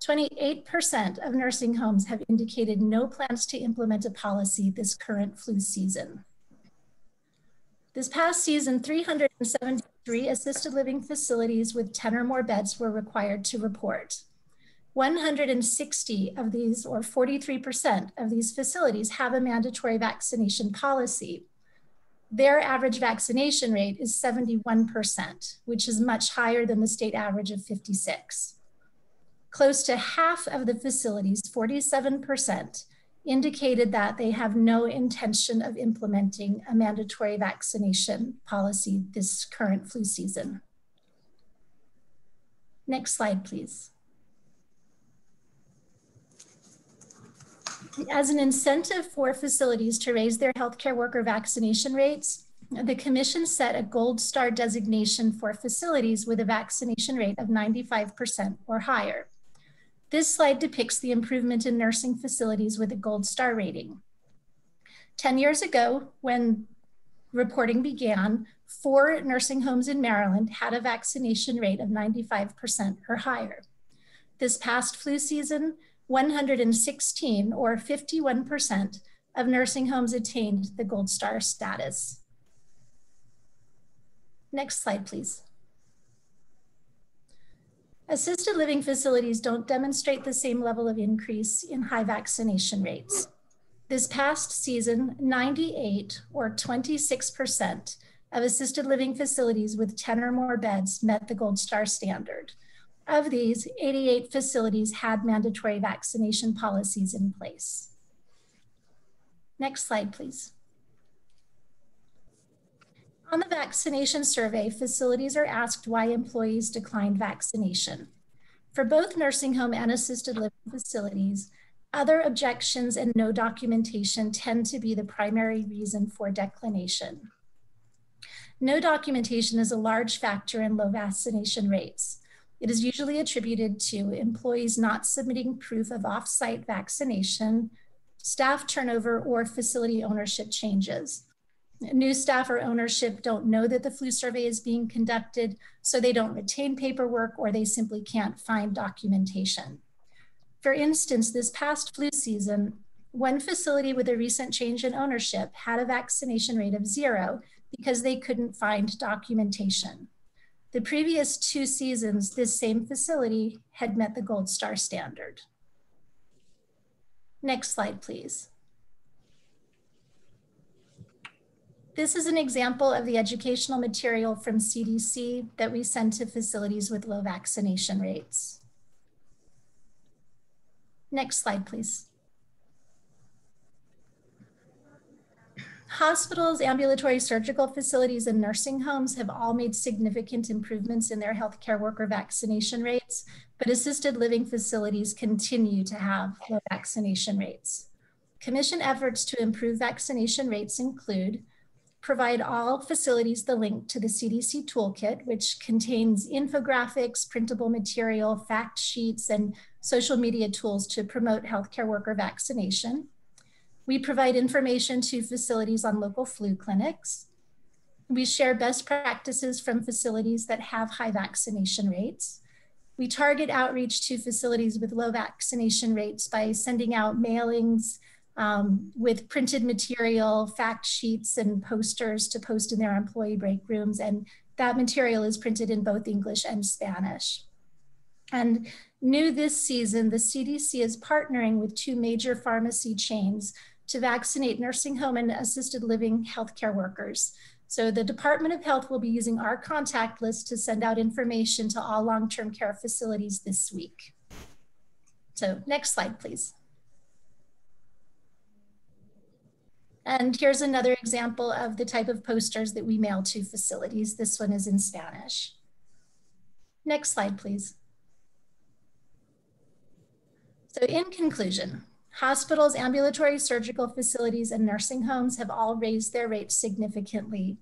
28% of nursing homes have indicated no plans to implement a policy this current flu season. This past season, 373 assisted living facilities with 10 or more beds were required to report. 160 of these, or 43% of these facilities, have a mandatory vaccination policy. Their average vaccination rate is 71%, which is much higher than the state average of 56. Close to half of the facilities, 47%, indicated that they have no intention of implementing a mandatory vaccination policy this current flu season. Next slide, please. As an incentive for facilities to raise their healthcare worker vaccination rates, the commission set a gold star designation for facilities with a vaccination rate of 95% or higher. This slide depicts the improvement in nursing facilities with a gold star rating. 10 years ago, when reporting began, four nursing homes in Maryland had a vaccination rate of 95% or higher. This past flu season, 116 or 51% of nursing homes attained the gold star status. Next slide, please. Assisted living facilities don't demonstrate the same level of increase in high vaccination rates. This past season, 98 or 26% of assisted living facilities with 10 or more beds met the Gold Star standard. Of these, 88 facilities had mandatory vaccination policies in place. Next slide, please. On the vaccination survey, facilities are asked why employees declined vaccination. For both nursing home and assisted living facilities, other objections and no documentation tend to be the primary reason for declination. No documentation is a large factor in low vaccination rates. It is usually attributed to employees not submitting proof of off-site vaccination, staff turnover, or facility ownership changes. New staff or ownership don't know that the flu survey is being conducted, so they don't retain paperwork or they simply can't find documentation. For instance, this past flu season, one facility with a recent change in ownership had a vaccination rate of zero because they couldn't find documentation. The previous two seasons, this same facility had met the Gold Star standard. Next slide, please. This is an example of the educational material from CDC that we send to facilities with low vaccination rates. Next slide, please. Hospitals, ambulatory surgical facilities, and nursing homes have all made significant improvements in their healthcare worker vaccination rates, but assisted living facilities continue to have low vaccination rates. Commission efforts to improve vaccination rates include provide all facilities the link to the CDC toolkit, which contains infographics, printable material, fact sheets, and social media tools to promote healthcare worker vaccination. We provide information to facilities on local flu clinics. We share best practices from facilities that have high vaccination rates. We target outreach to facilities with low vaccination rates by sending out mailings, um, with printed material, fact sheets, and posters to post in their employee break rooms. And that material is printed in both English and Spanish. And new this season, the CDC is partnering with two major pharmacy chains to vaccinate nursing home and assisted living healthcare workers. So the Department of Health will be using our contact list to send out information to all long-term care facilities this week. So next slide, please. And here's another example of the type of posters that we mail to facilities. This one is in Spanish. Next slide, please. So in conclusion, hospitals, ambulatory surgical facilities, and nursing homes have all raised their rates significantly.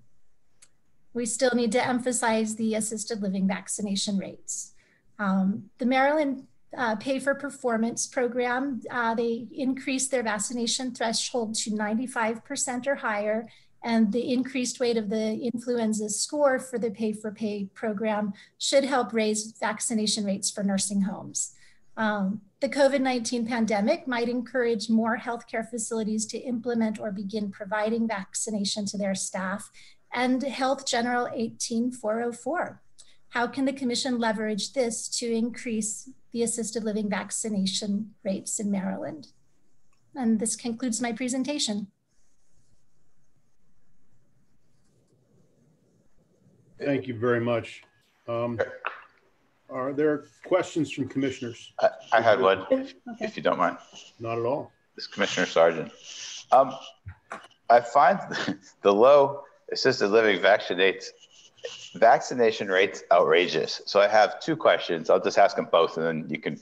We still need to emphasize the assisted living vaccination rates. Um, the Maryland uh, pay for performance program, uh, they increased their vaccination threshold to 95% or higher. And the increased weight of the influenza score for the pay for pay program should help raise vaccination rates for nursing homes. Um, the COVID 19 pandemic might encourage more healthcare facilities to implement or begin providing vaccination to their staff. and Health General 18404. How can the commission leverage this to increase the assisted living vaccination rates in Maryland? And this concludes my presentation. Thank you very much. Um, are there questions from commissioners? I, I had one, if, if, you don't mind. Not at all. This Commissioner Sergent. Um, I find the low assisted living vaccinates vaccination rates outrageous. So I have two questions. I'll just ask them both, and then you can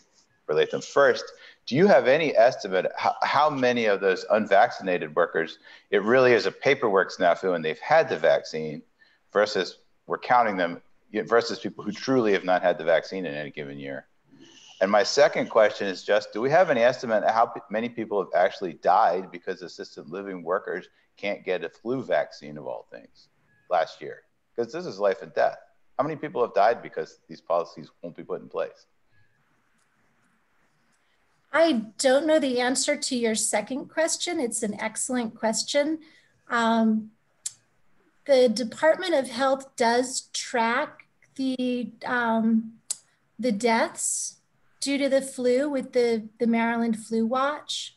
relate them. First, do you have any estimate how, how many of those unvaccinated workers it really is a paperwork snafu and they've had the vaccine versus we're counting them versus people who truly have not had the vaccine in any given year? And my second question is just, do we have any estimate how many people have actually died because assisted living workers can't get a flu vaccine of all things last year? Because this is life and death. How many people have died because these policies won't be put in place? I don't know the answer to your second question. It's an excellent question. Um, the Department of Health does track the um, the deaths due to the flu with the, the Maryland Flu Watch.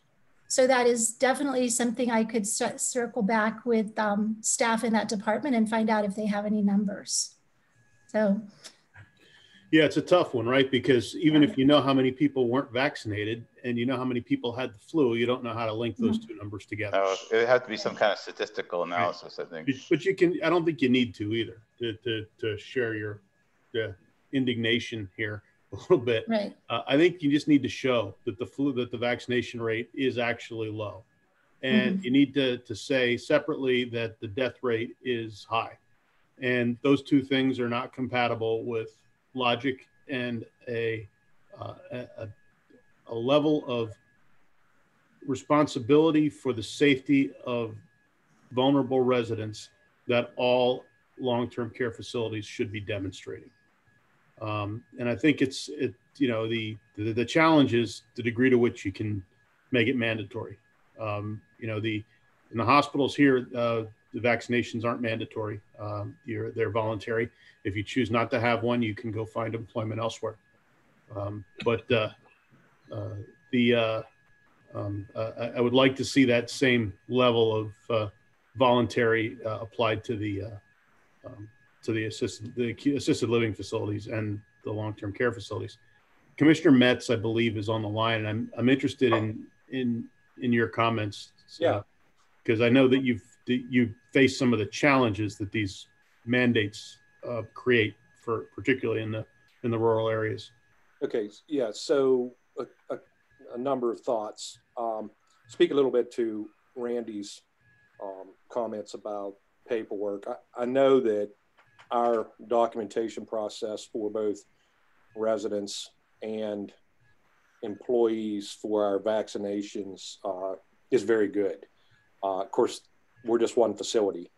So that is definitely something I could circle back with um, staff in that department and find out if they have any numbers. So. Yeah, it's a tough one, right? Because even if you know how many people weren't vaccinated and you know how many people had the flu, you don't know how to link those two numbers together. No, it would have to be some kind of statistical analysis, I think. But you can, I don't think you need to either to, to, to share your the indignation here a little bit. Right. Uh, I think you just need to show that the flu that the vaccination rate is actually low, and mm-hmm. you need to to say separately that the death rate is high, and those two things are not compatible with logic and a uh, a, a level of responsibility for the safety of vulnerable residents that all long-term care facilities should be demonstrating. Um, and I think it's it you know the, the, the challenge is the degree to which you can make it mandatory. Um, you know the in the hospitals here uh, the vaccinations aren't mandatory. Um, they're voluntary. If you choose not to have one, you can go find employment elsewhere. Um, but uh, uh, the uh, um, uh, I would like to see that same level of uh, voluntary applied to the um, to the assisted the assisted living facilities and the long-term care facilities. Commissioner Metz, I believe, is on the line, and I'm I'm interested in in in your comments. Yeah, because I know that you've you face some of the challenges that these mandates uh, create for particularly in the in the rural areas. Okay, yeah. So a, a, a number of thoughts. Um, speak a little bit to Randy's um, comments about paperwork. I, I know that our documentation process for both residents and employees for our vaccinations uh, is very good. Uh, of course, we're just one facility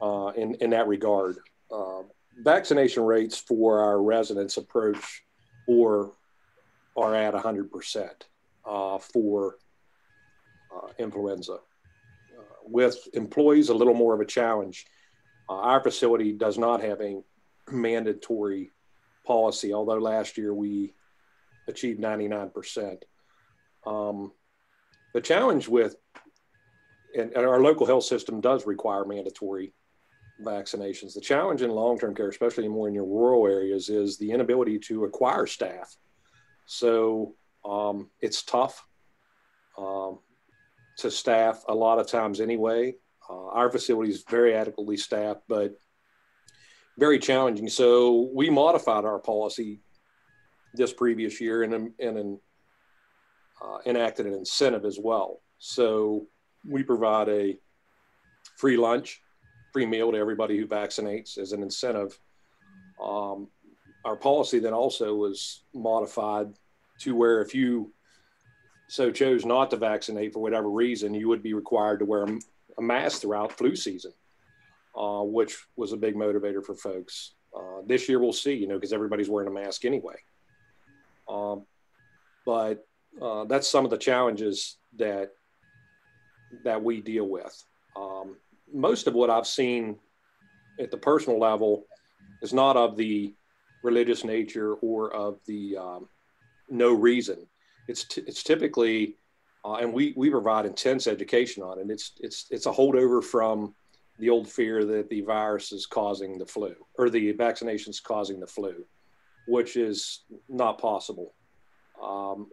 uh, in, in that regard. Uh, vaccination rates for our residents approach or are at 100% uh, for uh, influenza. with employees, a little more of a challenge uh, our facility does not have a mandatory policy, although last year we achieved 99%. Um, the challenge with, and, and our local health system does require mandatory vaccinations. The challenge in long term care, especially more in your rural areas, is the inability to acquire staff. So um, it's tough um, to staff a lot of times anyway. Uh, our facility is very adequately staffed, but very challenging. So we modified our policy this previous year and, and uh, enacted an incentive as well. So we provide a free lunch, free meal to everybody who vaccinates as an incentive. Um, our policy then also was modified to where if you so chose not to vaccinate for whatever reason, you would be required to wear a mask throughout flu season, uh, which was a big motivator for folks. Uh, this year we'll see, you know, because everybody's wearing a mask anyway. Um, but uh, that's some of the challenges that that we deal with. Um, most of what I've seen at the personal level is not of the religious nature or of the um, no reason. It's t- it's typically, uh, and we we provide intense education on it. It's it's it's a holdover from the old fear that the virus is causing the flu or the vaccination is causing the flu, which is not possible. Um,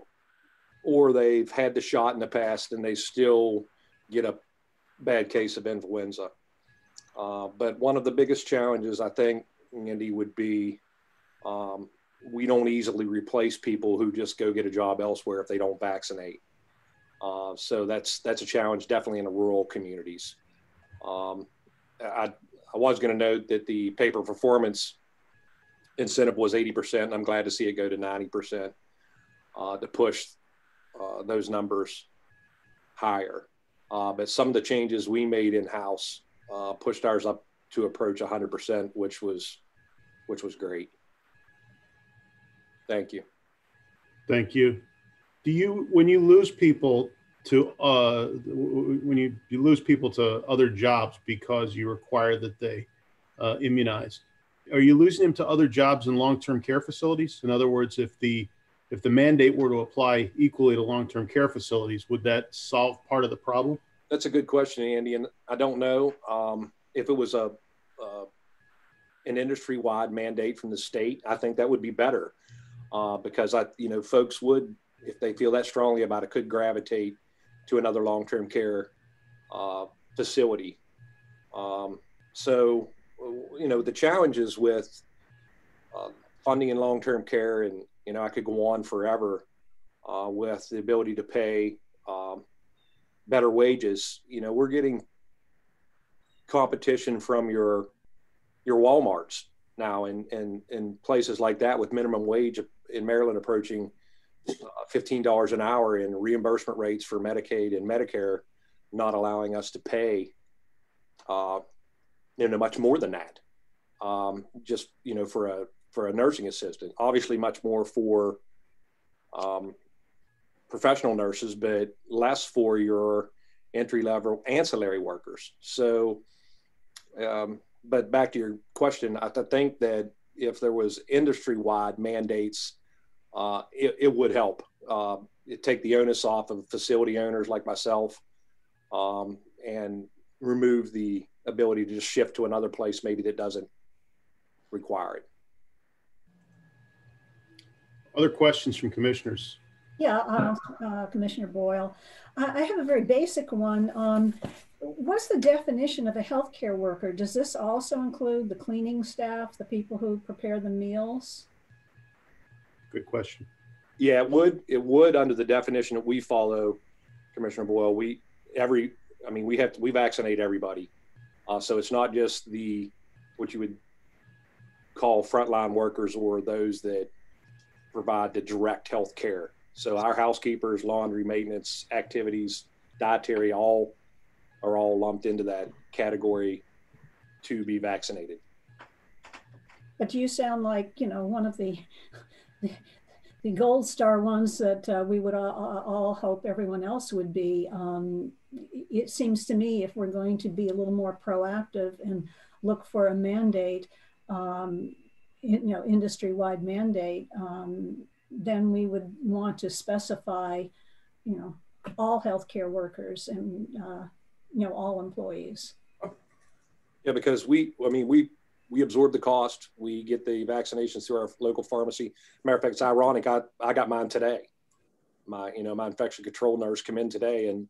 or they've had the shot in the past and they still get a bad case of influenza. Uh, but one of the biggest challenges, I think, Andy, would be um, we don't easily replace people who just go get a job elsewhere if they don't vaccinate. Uh, so that's that's a challenge, definitely in the rural communities. Um, I, I was going to note that the pay for performance incentive was 80%. And I'm glad to see it go to 90% uh, to push uh, those numbers higher. Uh, but some of the changes we made in house uh, pushed ours up to approach 100%, which was which was great. Thank you. Thank you. Do you, when you lose people to, uh, when you, you lose people to other jobs because you require that they uh, immunize, are you losing them to other jobs in long-term care facilities? In other words, if the if the mandate were to apply equally to long-term care facilities, would that solve part of the problem? That's a good question, Andy, and I don't know um, if it was a uh, an industry-wide mandate from the state. I think that would be better uh, because I, you know, folks would, if they feel that strongly about it, could gravitate to another long-term care uh, facility. Um, so, you know, the challenges with uh, funding in long-term care and you know, I could go on forever uh, with the ability to pay um, better wages. You know, we're getting competition from your your WalMarts now, and and and places like that with minimum wage in Maryland approaching uh, fifteen dollars an hour, in reimbursement rates for Medicaid and Medicare not allowing us to pay, uh, you know, much more than that. Um, just you know, for a for a nursing assistant. Obviously, much more for um, professional nurses, but less for your entry level ancillary workers. So, um, but back to your question, I think that if there was industry wide mandates, uh, it, it, would help. Uh, it take the onus off of facility owners like myself um, and remove the ability to just shift to another place maybe that doesn't require it. Other questions from commissioners? Yeah, uh, uh, Commissioner Boyle. I, I, have a very basic one. Um, what's the definition of a healthcare worker? Does this also include the cleaning staff, the people who prepare the meals? Good question. Yeah, it would. It would under the definition that we follow, Commissioner Boyle. We every. I mean, we have to, we vaccinate everybody, uh, so it's not just the what you would call frontline workers or those that provide the direct health care. So our housekeepers, laundry, maintenance activities, dietary, all are all lumped into that category to be vaccinated. But do you sound like you know one of the the, gold star ones that uh, we would all, all, hope everyone else would be. Um, it seems to me if we're going to be a little more proactive and look for a mandate, um, you know, industry-wide mandate, um, then we would want to specify, you know, all healthcare workers and, uh, you know, all employees. Yeah, because we, I mean, we, we absorb the cost. We get the vaccinations through our local pharmacy. Matter of fact, it's ironic. I, I got mine today. My, you know, my infection control nurse come in today and,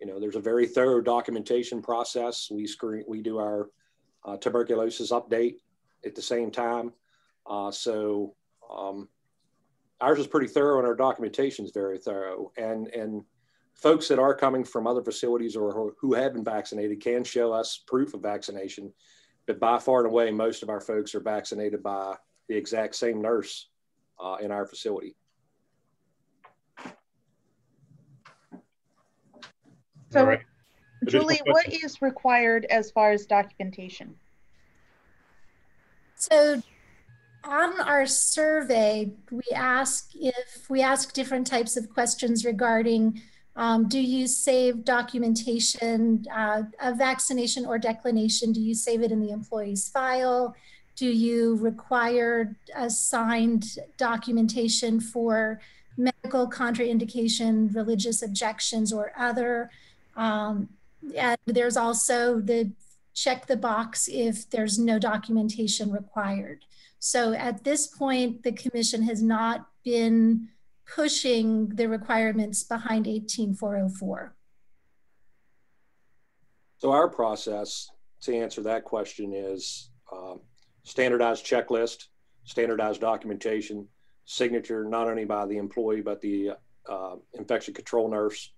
you know, there's a very thorough documentation process. We screen, we do our uh, tuberculosis update at the same time. Uh, so um, ours is pretty thorough and our documentation is very thorough. And, and folks that are coming from other facilities or who have been vaccinated can show us proof of vaccination. But by far and away, most of our folks are vaccinated by the exact same nurse uh, in our facility. So, right. Julie, what is required as far as documentation? So on our survey, we ask if we ask different types of questions regarding Um, do you save documentation uh, of vaccination or declination? Do you save it in the employee's file? Do you require a signed documentation for medical contraindication, religious objections, or other? Um, and there's also the check the box if there's no documentation required. So at this point, the commission has not been pushing the requirements behind 18404. So our process to answer that question is um, standardized checklist, standardized documentation, signature not only by the employee but the uh, infection control nurse,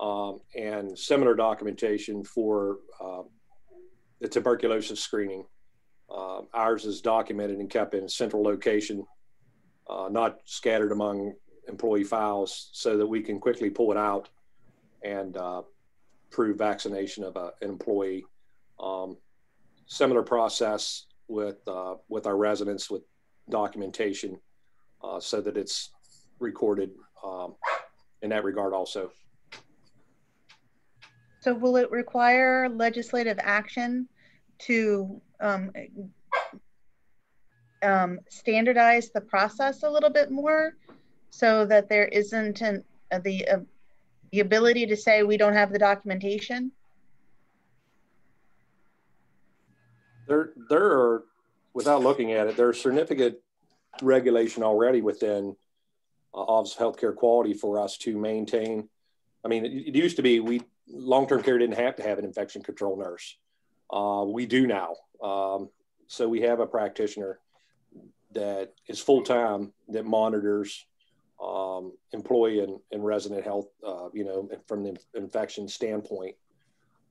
um, and similar documentation for uh, the tuberculosis screening. Uh, ours is documented and kept in a central location, uh, not scattered among employee files, so that we can quickly pull it out and uh, prove vaccination of a, an employee. Um, similar process with uh, with our residents with documentation, uh, so that it's recorded um, in that regard also. So will it require legislative action to um, um, standardize the process a little bit more so that there isn't an, uh, the, uh, the ability to say we don't have the documentation? There, there are, without looking at it, there's significant regulation already within uh, Office of Healthcare Quality for us to maintain. I mean, it, it used to be we long-term care didn't have to have an infection control nurse. Uh, we do now. Um, so we have a practitioner that is full-time that monitors um, employee and, and resident health, uh, you know, from the infection standpoint.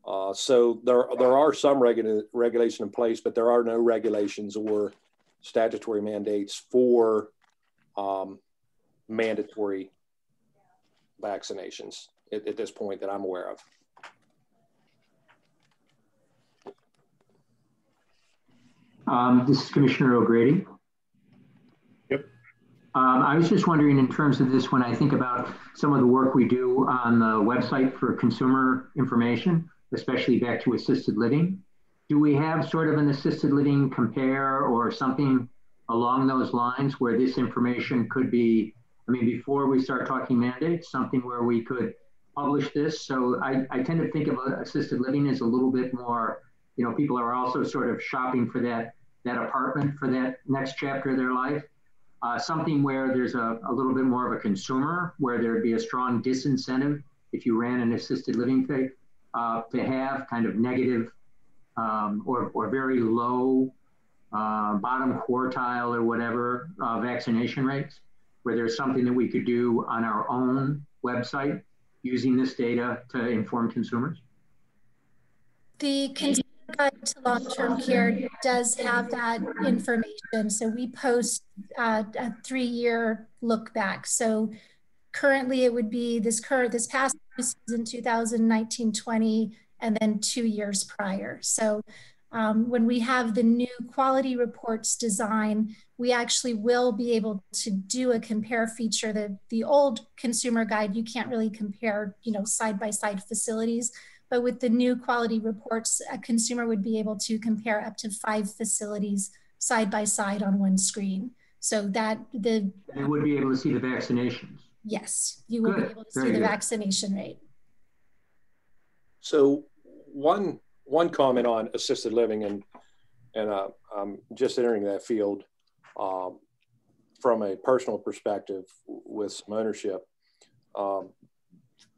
Uh, so there, there are some regula- regulation in place, but there are no regulations or statutory mandates for um, mandatory vaccinations at, at this point that I'm aware of. Um, this is Commissioner O'Grady. Um, I was just wondering in terms of this, when I think about some of the work we do on the website for consumer information, especially back to assisted living, do we have sort of an assisted living compare or something along those lines where this information could be, I mean, before we start talking mandates, something where we could publish this. So I, I tend to think of assisted living as a little bit more, you know, people are also sort of shopping for that, that apartment for that next chapter of their life. Uh, something where there's a, a little bit more of a consumer, where there'd be a strong disincentive if you ran an assisted living thing, uh, to have kind of negative um, or, or very low uh, bottom quartile or whatever uh, vaccination rates, where there's something that we could do on our own website using this data to inform consumers? The Consumer Guide to Long-Term Care does have that information. So we post uh, a three-year look back. So currently it would be this current, this past season 2019-20, and then two years prior. So um, when we have the new quality reports design, we actually will be able to do a compare feature that the old consumer guide, you can't really compare, you know, side by side facilities. But with the new quality reports, a consumer would be able to compare up to five facilities side by side on one screen. So that the they would be able to see the vaccinations. Yes, you would Good. be able to Very see the good. vaccination rate. So one one comment on assisted living, and and uh, I'm just entering that field um, from a personal perspective with some ownership. Um,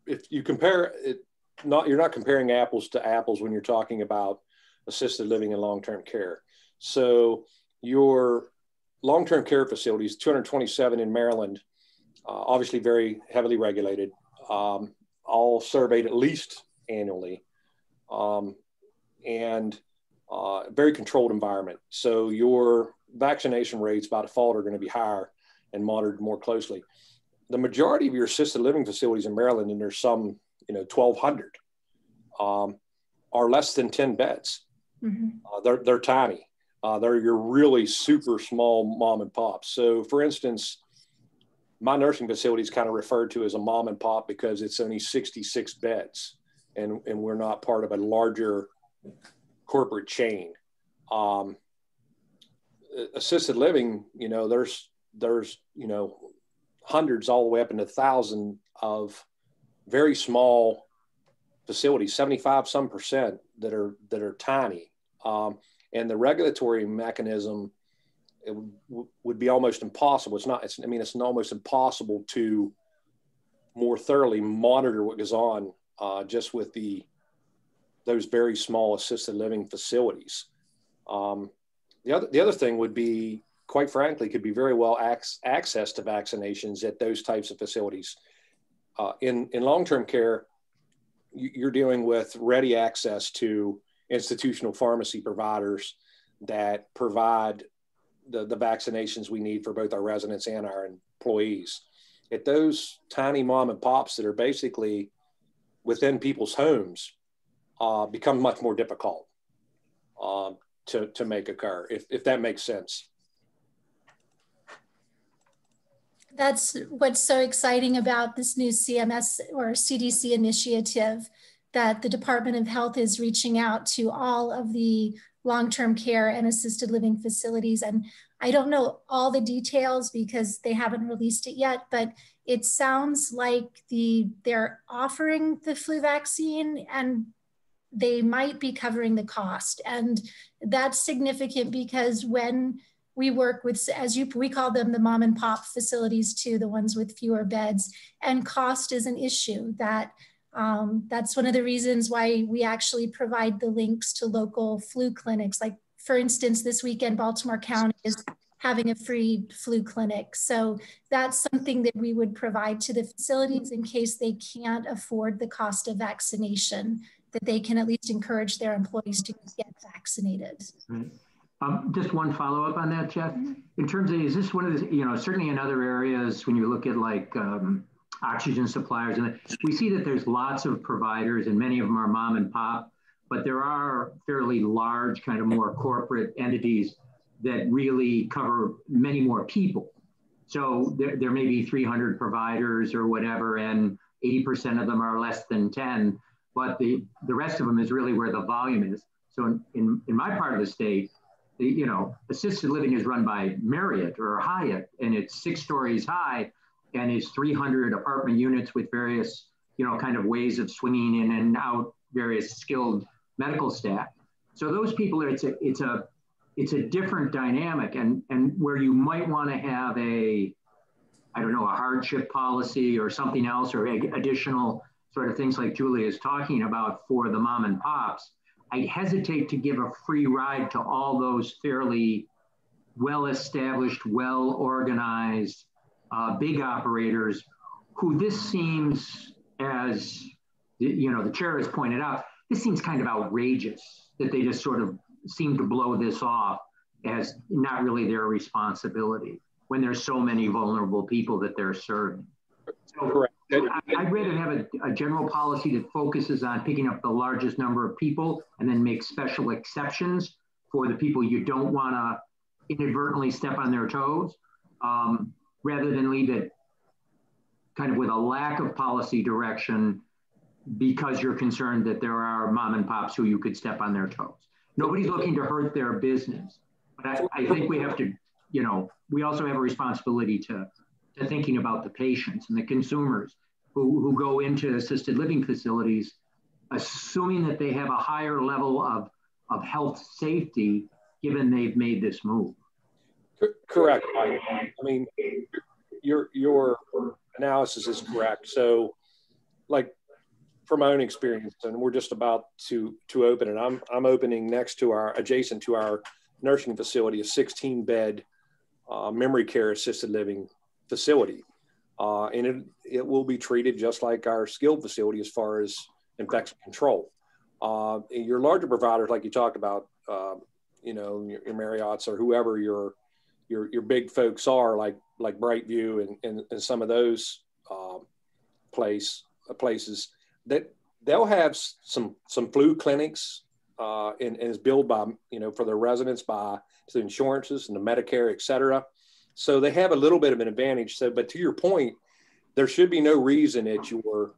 if you compare it, not you're not comparing apples to apples when you're talking about assisted living and long-term care. So your long-term care facilities, 227 in Maryland, uh, obviously very heavily regulated, um, all surveyed at least annually. Um, and uh, very controlled environment. So your vaccination rates by default are going to be higher and monitored more closely. The majority of your assisted living facilities in Maryland, and there's some, you know, 1,200, um, are less than 10 beds. Mm-hmm. Uh, they're, they're tiny. Uh, they're your really super small mom and pops. So, for instance, my nursing facility is kind of referred to as a mom and pop because it's only 66 beds and, and we're not part of a larger corporate chain. Um, assisted living, you know, there's, there's, you know, hundreds all the way up into thousand of very small facilities, 75 some percent that are, that are tiny. Um, and the regulatory mechanism it w- would be almost impossible. It's not. It's, I mean, it's almost impossible to more thoroughly monitor what goes on uh, just with the those very small assisted living facilities. Um, the other the other thing would be, quite frankly, could be very well ac- access to vaccinations at those types of facilities. Uh, in in long term care, you're dealing with ready access to institutional pharmacy providers that provide the, the vaccinations we need for both our residents and our employees. At those tiny mom and pops that are basically within people's homes, uh, become much more difficult um, to, to make occur, if, if that makes sense. That's what's so exciting about this new CMS or CDC initiative that the Department of Health is reaching out to all of the long-term care and assisted living facilities. And I don't know all the details because they haven't released it yet, but it sounds like the they're offering the flu vaccine and they might be covering the cost. And that's significant because when we work with, as you, we call them the mom and pop facilities too, the ones with fewer beds, and cost is an issue that um, that's one of the reasons why we actually provide the links to local flu clinics. Like for instance, this weekend, Baltimore County is having a free flu clinic. So that's something that we would provide to the facilities in case they can't afford the cost of vaccination, that they can at least encourage their employees to get vaccinated. Right. Um, just one follow up on that, Jeff. In terms of, is this one of the, you know, certainly in other areas when you look at like um, oxygen suppliers, and we see that there's lots of providers and many of them are mom and pop, but there are fairly large, kind of more corporate entities that really cover many more people. So there, there may be 300 providers or whatever, and 80% of them are less than 10, but the, the rest of them is really where the volume is. So in, in, in my part of the state, you know, assisted living is run by Marriott or Hyatt, and it's six stories high, and is 300 apartment units with various, you know, kind of ways of swinging in and out various skilled medical staff. So those people, it's a, it's a, it's a different dynamic, and and where you might want to have a, I don't know, a hardship policy or something else, or additional sort of things like Julie is talking about for the mom and pops. I hesitate to give a free ride to all those fairly well established, well organized, uh, big operators who this seems as you know the chair has pointed out this seems kind of outrageous that they just sort of seem to blow this off as not really their responsibility when there's so many vulnerable people that they're serving. So Correct. I'd rather have a, a, general policy that focuses on picking up the largest number of people and then make special exceptions for the people you don't want to inadvertently step on their toes, um, rather than leave it kind of with a lack of policy direction because you're concerned that there are mom and pops who you could step on their toes. Nobody's looking to hurt their business. But I, I think we have to, you know, we also have a responsibility to, to thinking about the patients and the consumers who, who go into assisted living facilities, assuming that they have a higher level of, of health safety given they've made this move. Correct. I mean, your your analysis is correct. So, like from my own experience, and we're just about to to open it. I'm I'm opening next to our adjacent to our nursing facility, a 16 bed uh, memory care assisted living facility, uh, and it it will be treated just like our skilled facility as far as infection control. Uh, your larger providers, like you talked about, um, you know, your, your, Marriotts or whoever your your your big folks are, like like Brightview and and, and some of those um, place uh, places that they'll have some some flu clinics uh, and, and is billed by you know for their residents by the insurances and the Medicare, et cetera. So they have a little bit of an advantage. So, but to your point, there should be no reason that your,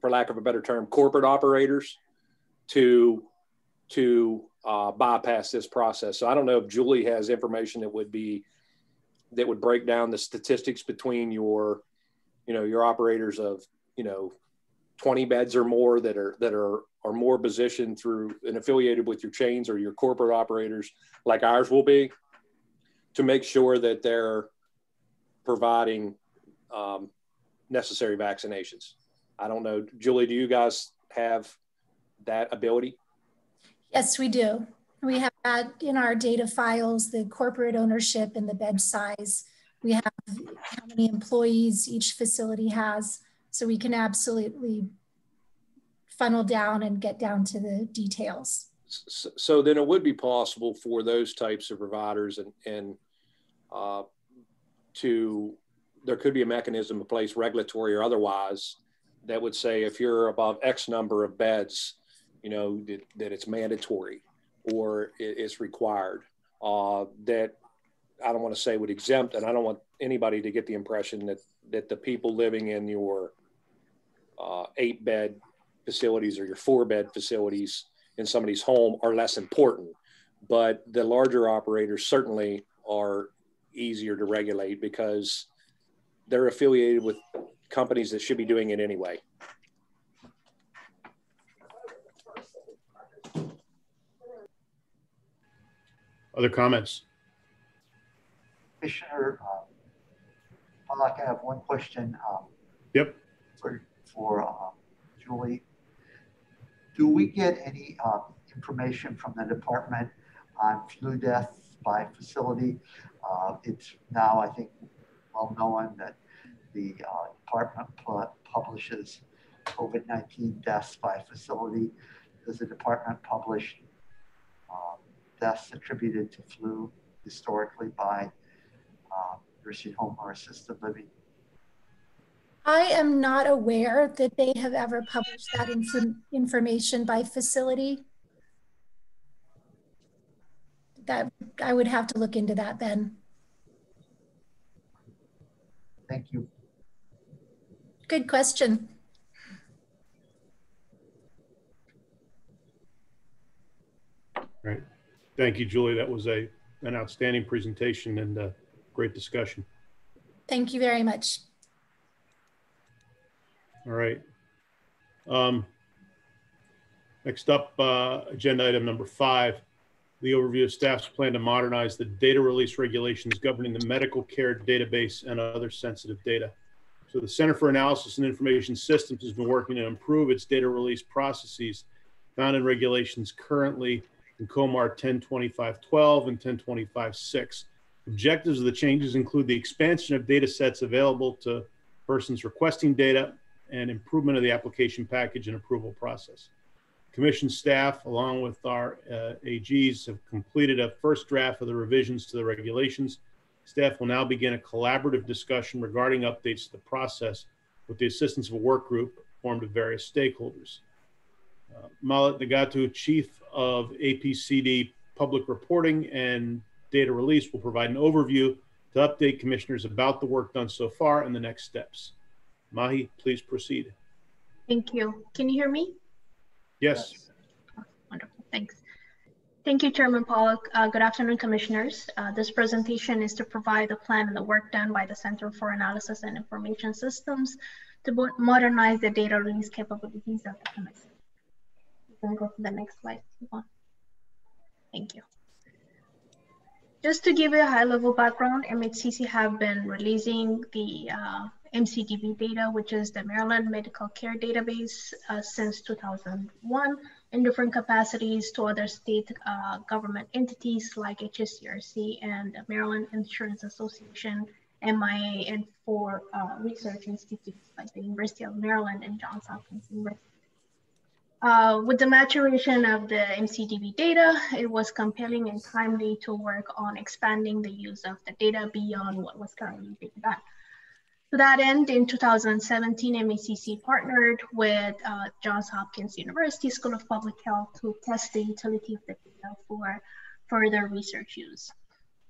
for lack of a better term, corporate operators to to uh, bypass this process. So I don't know if Julie has information that would be that would break down the statistics between your, you know, your operators of, you know, 20 beds or more that are that are are more positioned through and affiliated with your chains or your corporate operators like ours will be to make sure that they're providing um, necessary vaccinations. I don't know, Julie, do you guys have that ability? Yes, we do. We have that in our data files, the corporate ownership and the bed size. We have how many employees each facility has. So we can absolutely funnel down and get down to the details. So, then it would be possible for those types of providers and, and uh, to, there could be a mechanism in place, regulatory or otherwise, that would say if you're above X number of beds, you know, that, that it's mandatory or it's required. Uh, that I don't want to say would exempt, and I don't want anybody to get the impression that that the people living in your uh, eight bed facilities or your four bed facilities in somebody's home are less important. But the larger operators certainly are easier to regulate because they're affiliated with companies that should be doing it anyway. Other comments? Commissioner uh, Pollak, I have one question. Um, yep. For, for uh, Julie. Do we get any uh, information from the department on flu deaths by facility? Uh, it's now, I think, well known that the uh, department publishes COVID 19 deaths by facility. Does the department publish um, deaths attributed to flu historically by uh, nursing home or assisted living? I am not aware that they have ever published that inf information by facility. That I would have to look into that, Ben. Thank you. Good question. Right. Thank you, Julie. That was a an outstanding presentation and a great discussion. Thank you very much. All right. Um, next up, uh, agenda item number five, the overview of staff's plan to modernize the data release regulations governing the medical care database and other sensitive data. So the Center for Analysis and Information Systems has been working to improve its data release processes found in regulations currently in COMAR 1025.12 and 1025.6. Objectives of the changes include the expansion of data sets available to persons requesting data and improvement of the application package and approval process. Commission staff, along with our uh, AGs, have completed a first draft of the revisions to the regulations. Staff will now begin a collaborative discussion regarding updates to the process with the assistance of a work group formed of various stakeholders. Uh, Mahlet Nigatu, Chief of APCD Public Reporting and Data Release, will provide an overview to update commissioners about the work done so far and the next steps. Mahi, please proceed. Thank you. Can you hear me? Yes. Oh, wonderful. Thanks. Thank you, Chairman Pollak. Uh, good afternoon, commissioners. Uh, this presentation is to provide the plan and the work done by the Center for Analysis and Information Systems to modernize the data release capabilities of the commission can go to the next slide. Thank you. Just to give you a high level background, MHCC have been releasing the uh, MCDB data, which is the Maryland Medical Care Database uh, since 2001 in different capacities to other state uh, government entities like HSCRC and Maryland Insurance Association, MIA, and for uh, research institutes like the University of Maryland and Johns Hopkins University. Uh, with the maturation of the MCDB data, it was compelling and timely to work on expanding the use of the data beyond what was currently being done. To that end, in 2017, MHCC partnered with uh, Johns Hopkins University School of Public Health to test the utility of the data for further research use.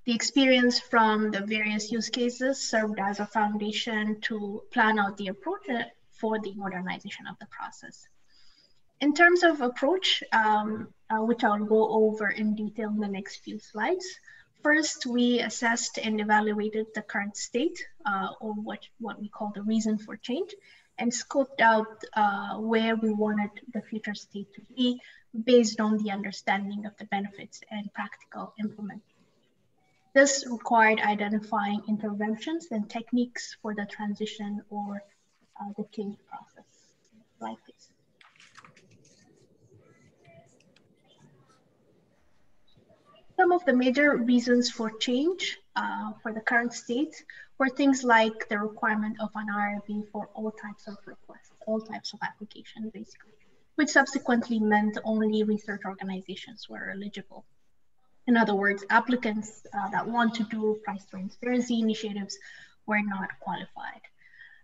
The experience from the various use cases served as a foundation to plan out the approach for the modernization of the process. In terms of approach, um, uh, which I'll go over in detail in the next few slides, First, we assessed and evaluated the current state, uh, or what, what we call the reason for change, and scoped out uh, where we wanted the future state to be based on the understanding of the benefits and practical implementation. This required identifying interventions and techniques for the transition or uh, the change process. like please. Some of the major reasons for change uh, for the current state were things like the requirement of an IRB for all types of requests, all types of applications, basically, which subsequently meant only research organizations were eligible. In other words, applicants uh, that want to do price transparency initiatives were not qualified.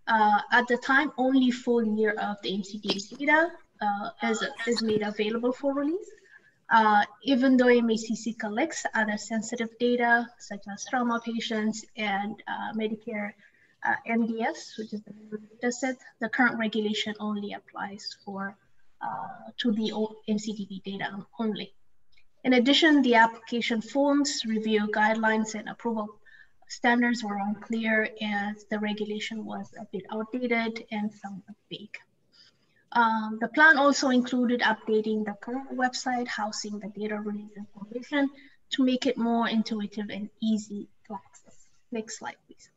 Uh, at the time, only full year of the MCDB data uh, is, is made available for release. Uh, even though MHCC collects other sensitive data, such as trauma patients and uh, Medicare uh, MDS, which is the data set, the current regulation only applies for uh, to the MCDB data only. In addition, the application forms, review guidelines, and approval standards were unclear as the regulation was a bit outdated and somewhat vague. Um, the plan also included updating the current website, housing the data release information to make it more intuitive and easy to access. Next slide, please.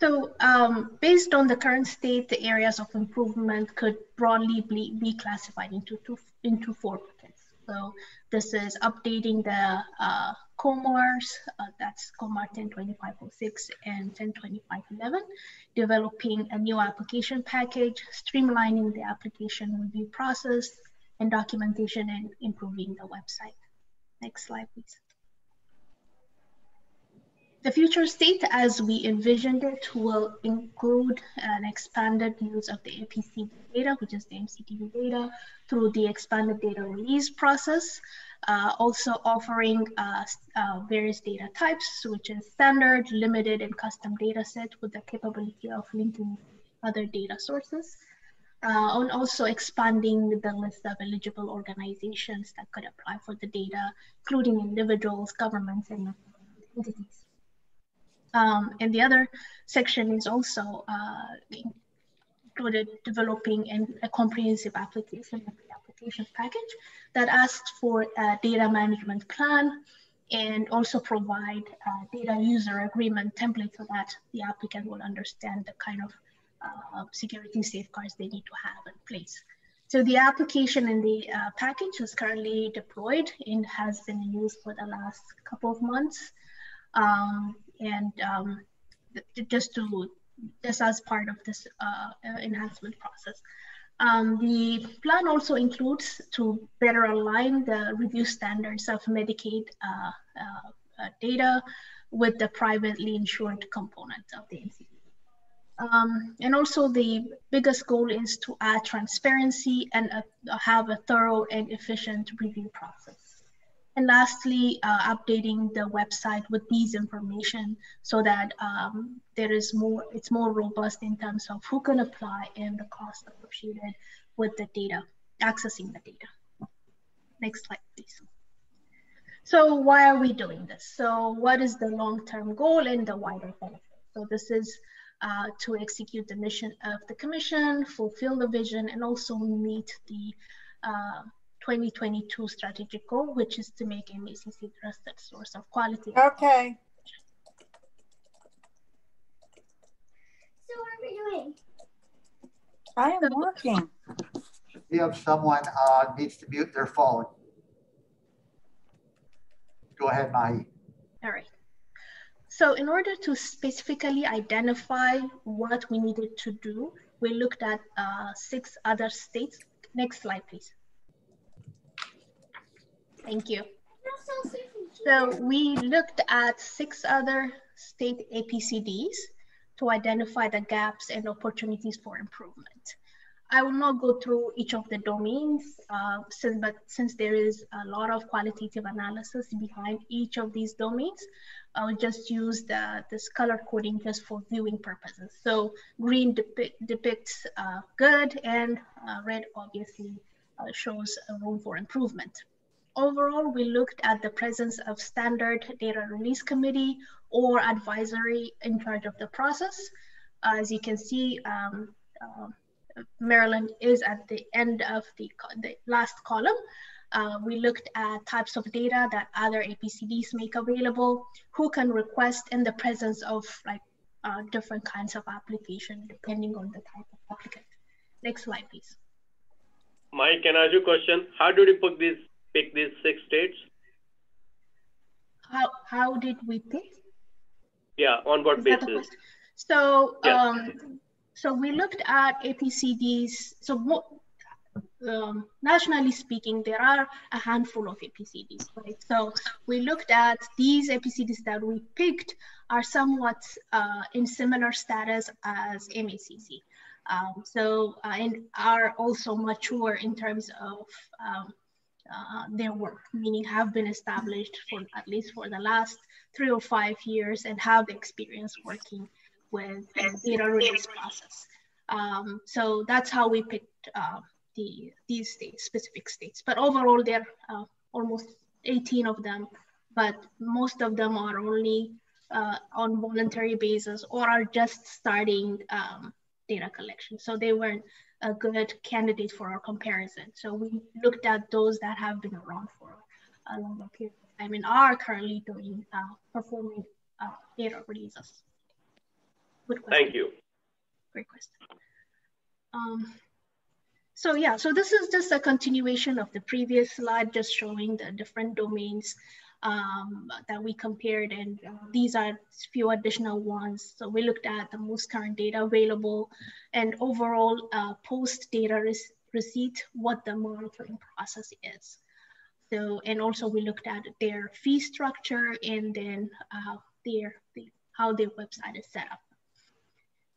So um, based on the current state, the areas of improvement could broadly be, be classified into, two, into four buckets. So this is updating the uh, COMARs, uh, that's COMAR 102506 and 102511, developing a new application package, streamlining the application review process, and documentation and improving the website. Next slide, please. The future state, as we envisioned it, will include an expanded use of the APC data, which is the MCDB data, through the expanded data release process, uh, also offering uh, uh, various data types, which is standard, limited, and custom data set with the capability of linking other data sources. Uh, and also expanding the list of eligible organizations that could apply for the data, including individuals, governments, and entities. Um, and the other section is also uh, included developing an, a comprehensive application application package that asks for a data management plan and also provide a data user agreement template so that the applicant will understand the kind of uh, security safeguards they need to have in place. So the application in the uh, package is currently deployed and has been used for the last couple of months. Um, and um, just to, just as part of this uh, enhancement process. Um, the plan also includes to better align the review standards of Medicaid uh, uh, uh data with the privately insured component of the NCD. Um, and also the biggest goal is to add transparency and uh, have a thorough and efficient review process. And lastly, uh, updating the website with these information so that um, there is more, it's more robust in terms of who can apply and the cost associated with the data, accessing the data. Next slide, please. So why are we doing this? So what is the long-term goal and the wider benefit? So this is uh, to execute the mission of the commission, fulfill the vision, and also meet the uh, 2022 strategic goal, which is to make MHCC a trusted source of quality. Okay. So what are we doing? I am working. If someone uh, needs to mute their phone, go ahead, Mahi. All right. So in order to specifically identify what we needed to do, we looked at uh, six other states. Next slide, please. Thank you. So we looked at six other state APCDs to identify the gaps and opportunities for improvement. I will not go through each of the domains, uh, since, but since there is a lot of qualitative analysis behind each of these domains, I'll just use the, this color coding just for viewing purposes. So green depict, depicts uh, good and uh, red obviously uh, shows a room for improvement. Overall, we looked at the presence of standard data release committee or advisory in charge of the process. As you can see, um, uh, Maryland is at the end of the, the last column. Uh, we looked at types of data that other APCDs make available, who can request in the presence of like uh, different kinds of application depending on the type of applicant. Next slide, please. Mike, can I ask you a question? How did you put these pick these six states? How how did we pick? Yeah, on what basis? So yeah. um, so we looked at APCDs. So um, nationally speaking, there are a handful of APCDs, right? So we looked at these APCDs that we picked are somewhat uh, in similar status as MHCC. Um, so uh, and are also mature in terms of um, uh, their work, meaning have been established for at least for the last three or five years and have experience working with the data release process. Um, so that's how we picked uh, the these states, specific states. But overall, there are uh, almost 18 of them, but most of them are only uh, on voluntary basis or are just starting um, data collection. So they weren't a good candidate for our comparison. So we looked at those that have been around for a longer period of time and are currently doing uh, performing uh, data releases. Good question. Thank you. Great question. Um, so yeah, so this is just a continuation of the previous slide, just showing the different domains um, that we compared and these are few additional ones. So we looked at the most current data available and overall uh, post data receipt, what the monitoring process is. So, and also we looked at their fee structure and then uh, their, the, how their website is set up.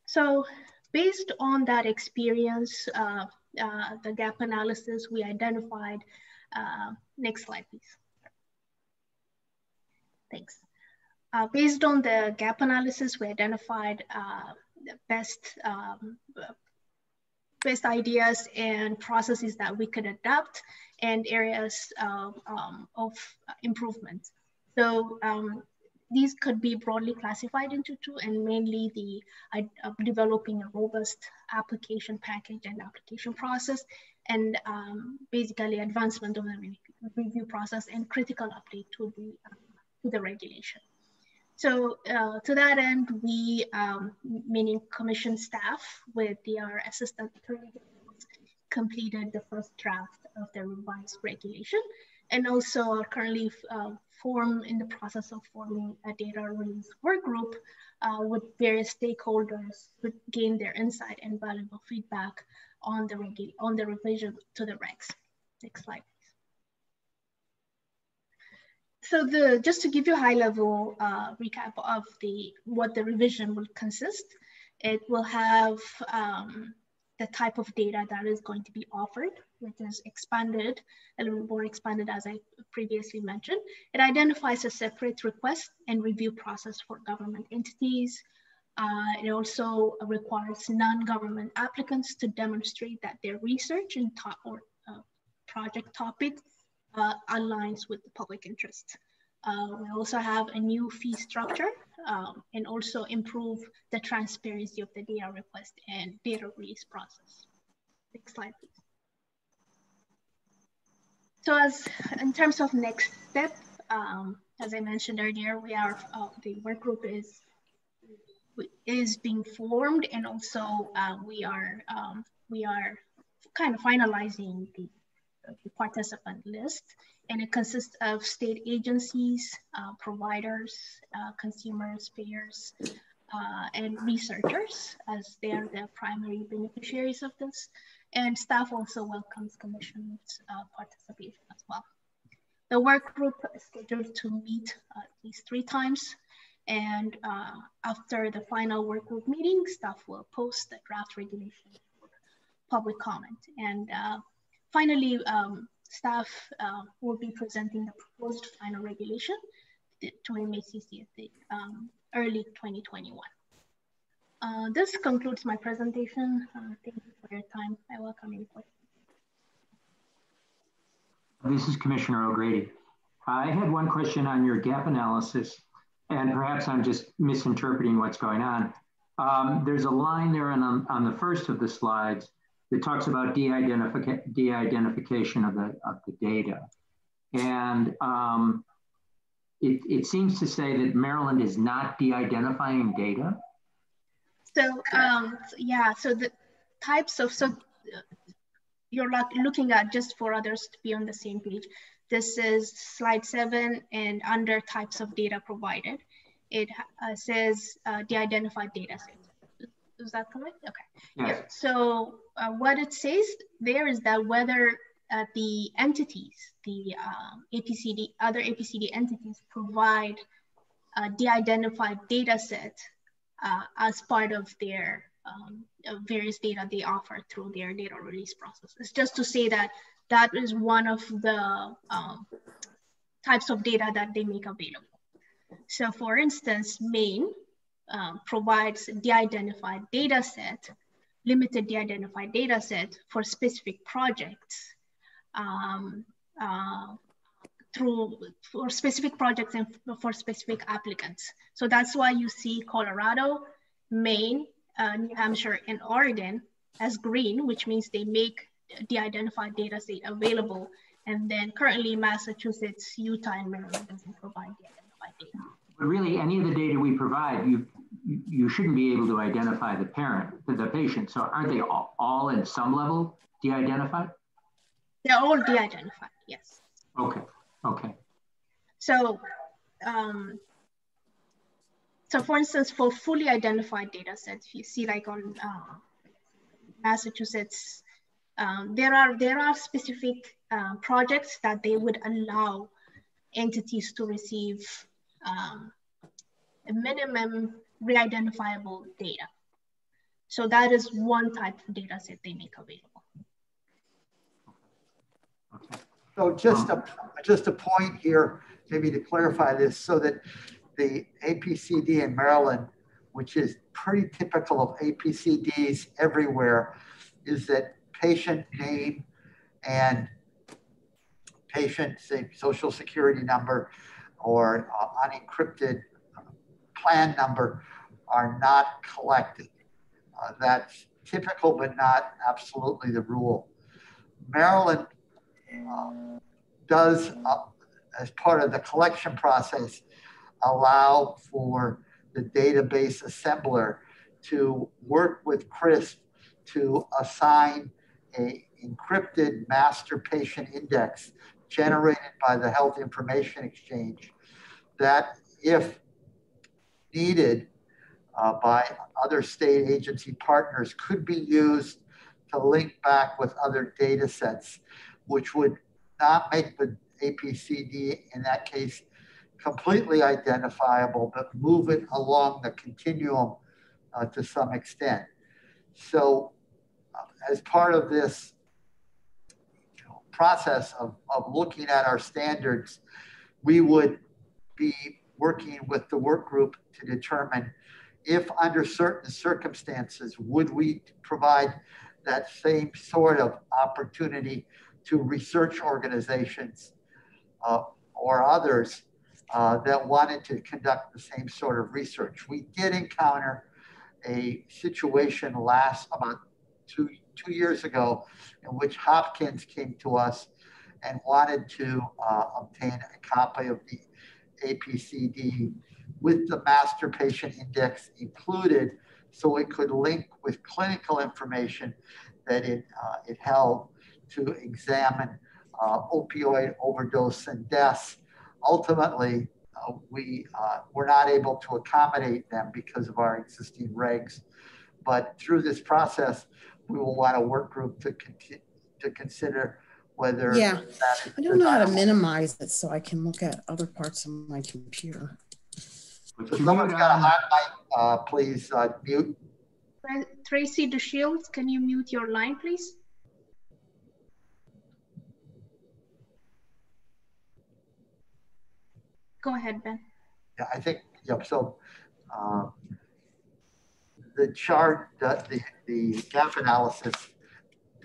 So based on that experience, uh, uh, the gap analysis, we identified, uh, next slide, please. Thanks. Uh, based on the gap analysis, we identified uh, the best, um, best ideas and processes that we could adapt and areas um, of improvement. So um, these could be broadly classified into two and mainly the uh, developing a robust application package and application process and um, basically advancement of the review process and critical update to the uh, to the regulation. So uh, to that end, we, um, meaning commission staff with their assistant attorney completed the first draft of the revised regulation and also are currently uh, form in the process of forming a data release work group uh, with various stakeholders to gain their insight and valuable feedback on the, on the revision to the regs. Next slide so the just to give you a high level uh, recap of the what the revision will consist, it will have um, the type of data that is going to be offered, which is expanded, a little more expanded as I previously mentioned. It identifies a separate request and review process for government entities. Uh, it also requires non-government applicants to demonstrate that their research and top or uh, project topic uh, aligns with the public interest. Uh, we also have a new fee structure um, and also improve the transparency of the data request and data release process. Next slide, please. So as in terms of next step, um, as I mentioned earlier, we are uh, the work group is is being formed, and also uh, we are um, we are kind of finalizing the the participant list, and it consists of state agencies, uh, providers, uh, consumers, payers, uh, and researchers, as they are the primary beneficiaries of this. And staff also welcomes commission's uh, participation as well. The work group is scheduled to meet at least three times. And uh, after the final work group meeting, staff will post the draft regulation for public comment. And uh, finally, um, staff uh, will be presenting the proposed final regulation to MHCC at the um, early 2021. Uh, this concludes my presentation. Uh, thank you for your time. I welcome any questions. This is Commissioner O'Grady. I had one question on your gap analysis, and perhaps I'm just misinterpreting what's going on. Um, there's a line there on, on the first of the slides that talks about de-identification de of, the, of the data. And um, it, it seems to say that Maryland is not de-identifying data. So um, yeah, so the types of, so you're like looking at just for others to be on the same page. This is slide seven and under types of data provided. It uh, says uh, de-identified data set. Is that correct? Okay. Yes. Yeah. So uh, what it says there is that whether uh, the entities, the um, APCD, other APCD entities provide a de-identified data set uh, as part of their um, various data they offer through their data release process. It's just to say that that is one of the um, types of data that they make available. So for instance, Maine um, provides de-identified data set, limited de-identified data set for specific projects um, uh, through for specific projects and for specific applicants. So that's why you see Colorado, Maine, uh, New Hampshire, and Oregon as green, which means they make the identified data set available. And then currently Massachusetts, Utah, and Maryland doesn't provide the identified data. But really, any of the data we provide, you you shouldn't be able to identify the parent, the, patient. So aren't they all, all in some level de-identified? They're all de-identified, yes. Okay, okay. So, um, so for instance, for fully identified data sets, you see like on uh, Massachusetts um, there are there are specific uh, projects that they would allow entities to receive um, a minimum re-identifiable data. So that is one type of data set they make available. So just a, just a point here, maybe to clarify this, so that the APCD in Maryland, which is pretty typical of APCDs everywhere, is that patient name and patient say, social security number or uh, unencrypted plan number are not collected. Uh, that's typical, but not absolutely the rule. Maryland uh, does, uh, as part of the collection process, allow for the database assembler to work with CRISP to assign a encrypted master patient index generated by the Health Information Exchange that if needed uh, by other state agency partners could be used to link back with other data sets, which would not make the APCD in that case completely identifiable, but move it along the continuum uh, to some extent. So as part of this process of, of looking at our standards, we would be working with the work group to determine if under certain circumstances, would we provide that same sort of opportunity to research organizations uh, or others uh, that wanted to conduct the same sort of research. We did encounter a situation last about two two years ago in which Hopkins came to us and wanted to uh, obtain a copy of the APCD with the master patient index included so it could link with clinical information that it, uh, it held to examine uh, opioid overdose and deaths. Ultimately, uh, we uh, were not able to accommodate them because of our existing regs. But through this process, we will want a work group to to consider whether yeah i don't know how to minimize it so i can look at other parts of my computer so someone's got a hot mic uh, please uh, mute Tracy DeShields, can you mute your line, please? Go ahead, Ben. Yeah, I think, yeah, so uh, the chart, the, the, the gap analysis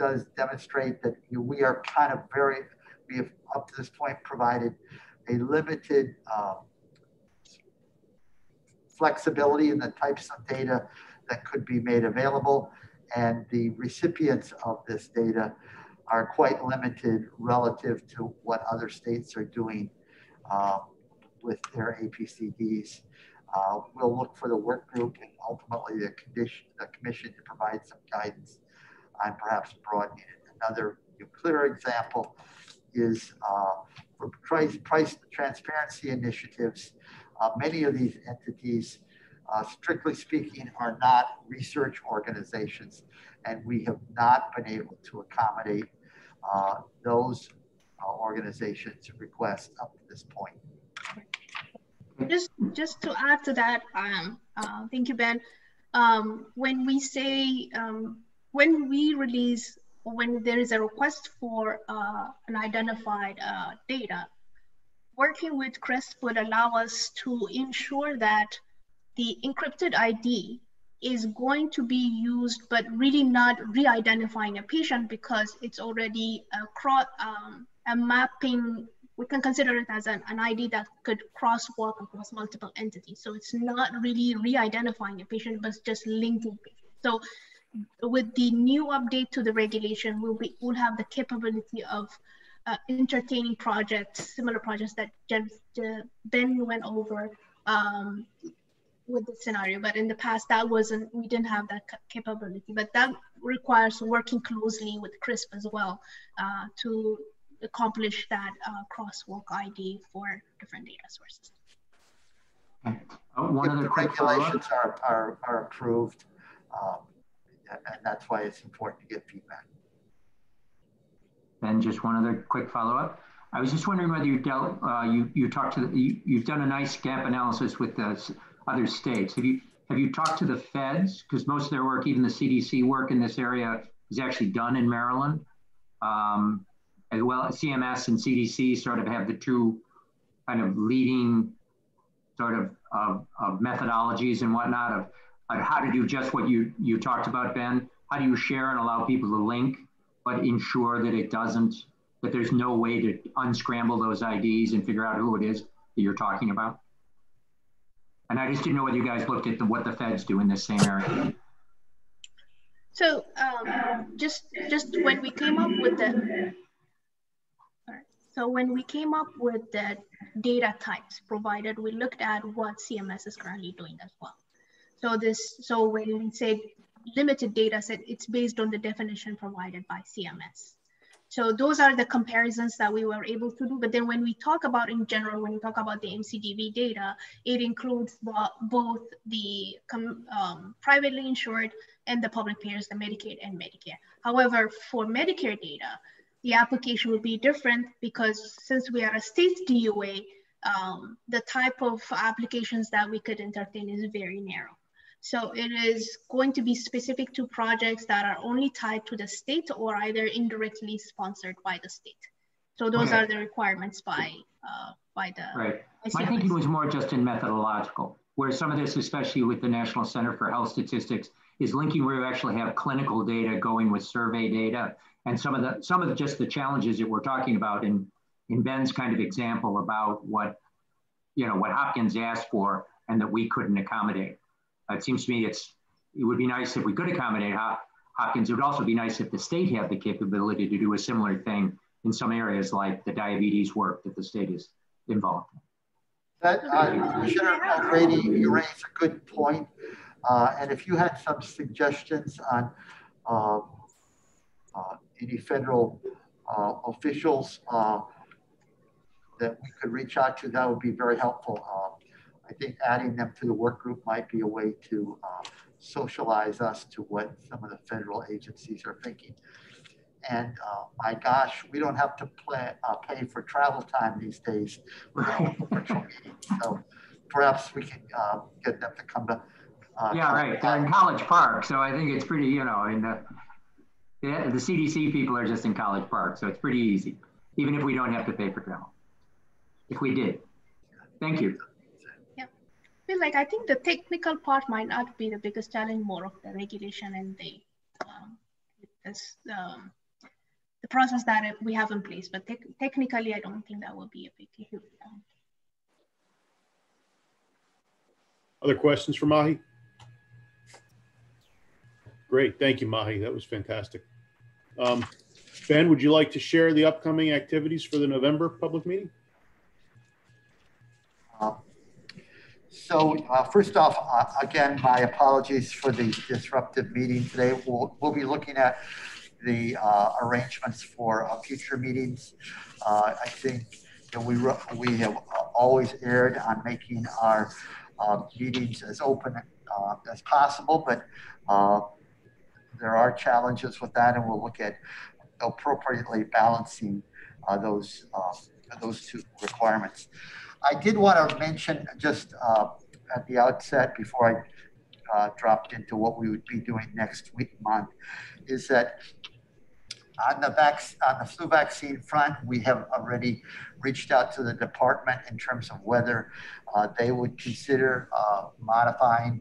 does demonstrate that you know, we are kind of very, we have up to this point provided a limited um, flexibility in the types of data that could be made available. And the recipients of this data are quite limited relative to what other states are doing uh, with their APCDs. Uh, we'll look for the work group and ultimately the, condition, the commission to provide some guidance on perhaps broadening it. Another clear example is uh, for price, price transparency initiatives. Uh, many of these entities, uh, strictly speaking, are not research organizations, and we have not been able to accommodate uh, those uh, organizations' requests up to this point. Just, just to add to that, um, uh, thank you, Ben. Um, when we say, um, when we release, when there is a request for uh, an identified uh, data, working with CRISP would allow us to ensure that the encrypted ID is going to be used, but really not re-identifying a patient because it's already a, cross, um, a mapping we can consider it as an, an ID that could crosswalk across multiple entities. So it's not really re-identifying a patient, but just linking. So with the new update to the regulation, we'll, be, we'll have the capability of uh, entertaining projects, similar projects that Jen, uh, Ben went over um, with the scenario. But in the past, that wasn't, we didn't have that capability. But that requires working closely with CRISP as well uh, to accomplish that uh, crosswalk ID for different data sources. One of the regulations are, are, are approved, um, and that's why it's important to get feedback. And just one other quick follow-up. I was just wondering whether you dealt, uh, you you talked to the, you, you've done a nice gap analysis with the other states. Have you have you talked to the feds? Because most of their work, even the CDC work in this area, is actually done in Maryland. Um, as well CMS and CDC sort of have the two kind of leading sort of, of, of methodologies and whatnot of, of how to do just what you, you talked about, Ben. How do you share and allow people to link, but ensure that it doesn't, that there's no way to unscramble those IDs and figure out who it is that you're talking about? And I just didn't know whether you guys looked at the, what the feds do in this same area. So um, just just when we came up with the so when we came up with the data types provided, we looked at what CMS is currently doing as well. So this, so when we say limited data set, it's based on the definition provided by CMS. So those are the comparisons that we were able to do. But then when we talk about in general, when we talk about the MCDB data, it includes both the um, privately insured and the public payers, the Medicaid and Medicare. However, for Medicare data, the application would be different because since we are a state DOA, um, the type of applications that we could entertain is very narrow. So it is going to be specific to projects that are only tied to the state or either indirectly sponsored by the state. So those okay. are the requirements by uh, by the. Right. My thinking was more just in methodological, where some of this, especially with the National Center for Health Statistics, is linking where you actually have clinical data going with survey data and some of the some of the, just the challenges that we're talking about in in Ben's kind of example about what you know what Hopkins asked for and that we couldn't accommodate. It seems to me it's it would be nice if we could accommodate Hopkins. It would also be nice if the state had the capability to do a similar thing in some areas like the diabetes work that the state is involved in. Uh, Commissioner O'Grady, you raised a good point. Uh, and if you had some suggestions on uh, uh any federal uh, officials uh, that we could reach out to, that would be very helpful. Um, I think adding them to the work group might be a way to uh, socialize us to what some of the federal agencies are thinking. And uh, my gosh, we don't have to play, uh, pay for travel time these days with all the virtual meetings. So perhaps we can uh, get them to come to Uh, yeah, right. They're in College Park, so I think it's pretty, you know, and the, the, the CDC people are just in College Park, so it's pretty easy, even if we don't have to pay for travel. If we did. Thank you. Yeah. feel like I think the technical part might not be the biggest challenge, more of the regulation and the um, this um, the process that we have in place. But te technically, I don't think that will be a big issue. Other questions for Mahi? Great, thank you, Mahi. That was fantastic. Um, ben, would you like to share the upcoming activities for the November public meeting? Uh, so uh, first off, uh, again, my apologies for the disruptive meeting today. We'll, we'll be looking at the uh, arrangements for uh, future meetings. Uh, I think that we, we have always erred on making our meetings as open as possible, but there are challenges with that, and we'll look at appropriately balancing uh, those uh, those two requirements. I did want to mention just uh, at the outset before I uh, dropped into what we would be doing next week month is that on the vac- on the flu vaccine front, we have already reached out to the department in terms of whether uh, they would consider uh, modifying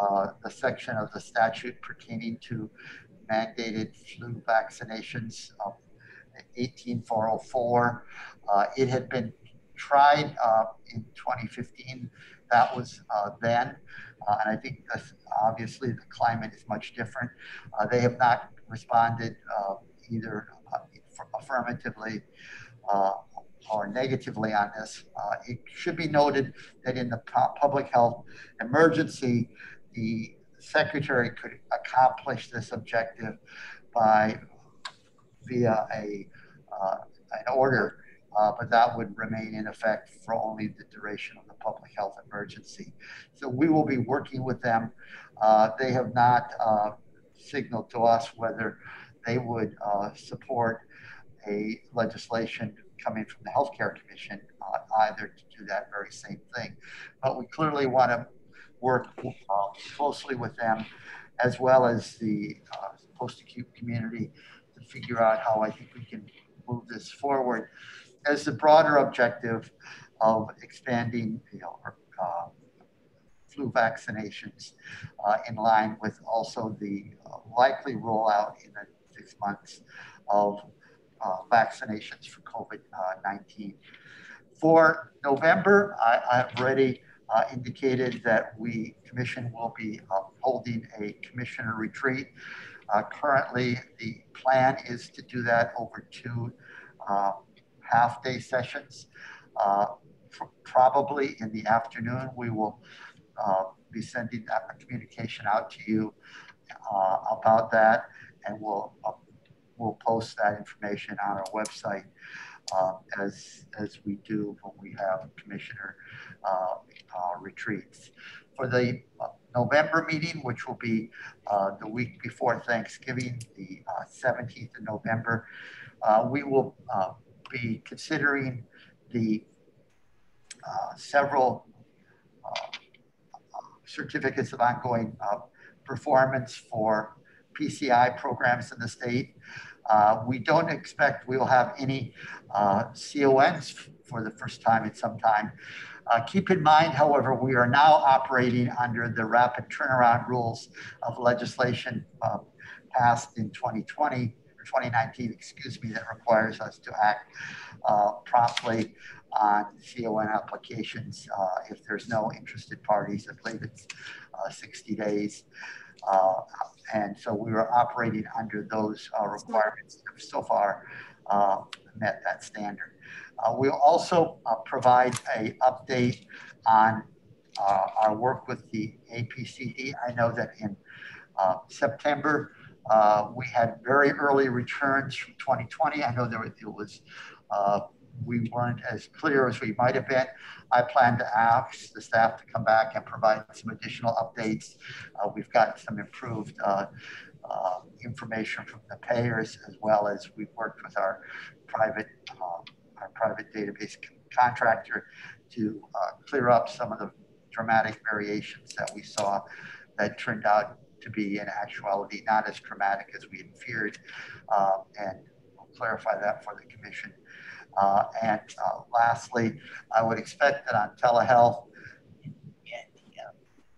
uh, the section of the statute pertaining to mandated flu vaccinations, uh, 18404. Uh, it had been tried uh, in 2015. That was uh, then. Uh, and I think obviously the climate is much different. they have not responded either affirmatively or negatively on this. Uh, it should be noted that in the public health emergency, the secretary could accomplish this objective by via a uh, an order, uh, but that would remain in effect for only the duration of the public health emergency. So we will be working with them. Uh, they have not uh, signaled to us whether they would uh, support a legislation coming from the Healthcare Commission either to do that very same thing. But we clearly want to work uh, closely with them as well as the uh, post-acute community to figure out how I think we can move this forward as the broader objective of expanding you know, uh, flu vaccinations uh, in line with also the uh, likely rollout in the six months of uh, vaccinations for COVID-19. For November, I, I've already uh, indicated that we, Commission, will be uh, holding a Commissioner retreat. Uh, currently, the plan is to do that over two uh, half-day sessions. Uh, probably in the afternoon, we will uh, be sending that communication out to you about that, and we'll we'll post that information on our website uh, as as we do when we have commissioner uh, uh, retreats. For the uh, November meeting, which will be uh, the week before Thanksgiving, the 17th of November, we will be considering the several certificates of ongoing performance for PCI programs in the state. Uh, we don't expect we'll have any uh, CONs for the first time in some time. Uh, keep in mind, however, we are now operating under the rapid turnaround rules of legislation uh, passed in 2020 or 2019, excuse me, that requires us to act uh, promptly on CON applications uh, if there's no interested parties. I believe it's uh, 60 days. Uh, and so we were operating under those requirements so far met that standard. Uh, we'll also uh, provide a update on uh, our work with the APCD. I know that in uh, September, uh, Uh, we had very early returns from 2020. I know there it was, uh, we weren't as clear as we might have been. I plan to ask the staff to come back and provide some additional updates. Uh, we've got some improved uh, information from the payers as well as we've worked with our private our private database contractor to uh, clear up some of the dramatic variations that we saw that turned out to be in actuality not as traumatic as we had feared. Uh, and we'll clarify that for the commission. Uh, and uh, lastly, I would expect that on telehealth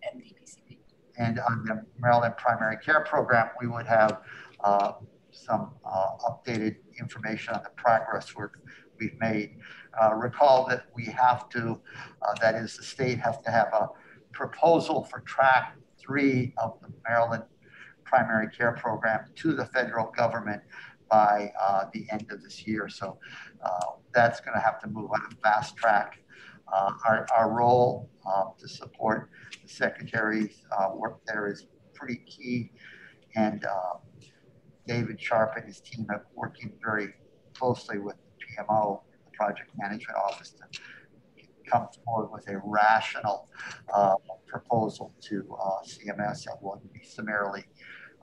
and the MDPCP and on the Maryland Primary Care Program, we would have uh, some uh, updated information on the progress work we've made. Uh, recall that we have to, uh, that is, the state has to have a proposal for track three of the Maryland Primary Care Program to the federal government by uh, the end of this year. So uh, that's going to have to move on a fast track. our, our role to support the secretary's work there is pretty key. And David Sharp and his team are working very closely with the PMO, the Project Management Office, to come forward with a rational uh, proposal to uh, CMS that will be summarily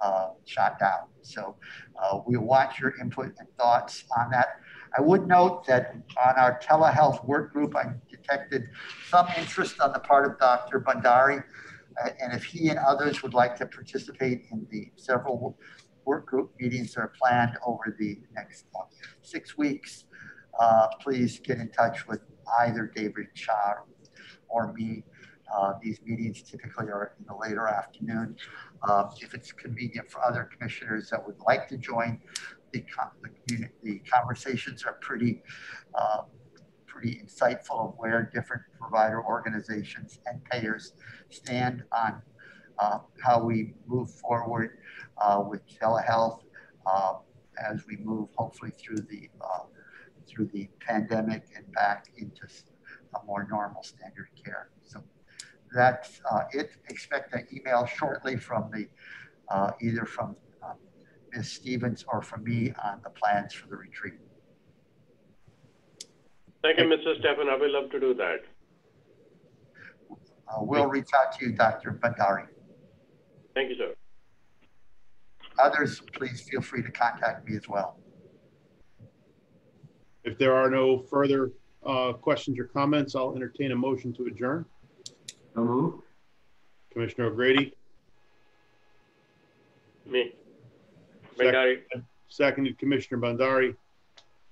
uh, shot down. So uh, we want your input and thoughts on that. I would note that on our telehealth work group, I detected some interest on the part of Dr. Bhandari. Uh, and if he and others would like to participate in the several work group meetings that are planned over the next uh, six weeks, please get in touch with either David Sharp or me. Uh, these meetings typically are in the later afternoon. Uh, if it's convenient for other commissioners that would like to join, the, the, the conversations are pretty, uh, pretty insightful of where different provider organizations and payers stand on uh, how we move forward uh, with telehealth uh, as we move hopefully through the through the pandemic and back into a more normal standard care. So that's uh, it. Expect an email shortly from the uh, either from uh, Ms. Stevens or from me on the plans for the retreat. Thank you, Mr. Steffen. I will love to do that. Uh, we'll reach out to you, Dr. Bhandari. Thank you, sir. Others, please feel free to contact me as well. If there are no further uh, questions or comments, I'll entertain a motion to adjourn. No move. Commissioner O'Grady. Me. Bhandari. Seconded, seconded Commissioner Bhandari.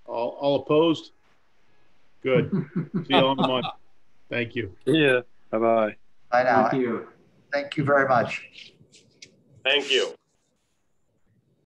All, all opposed? Good. See you on the month. Thank you. Yeah. Bye-bye. Bye now. Thank you. Thank you very much. Thank you.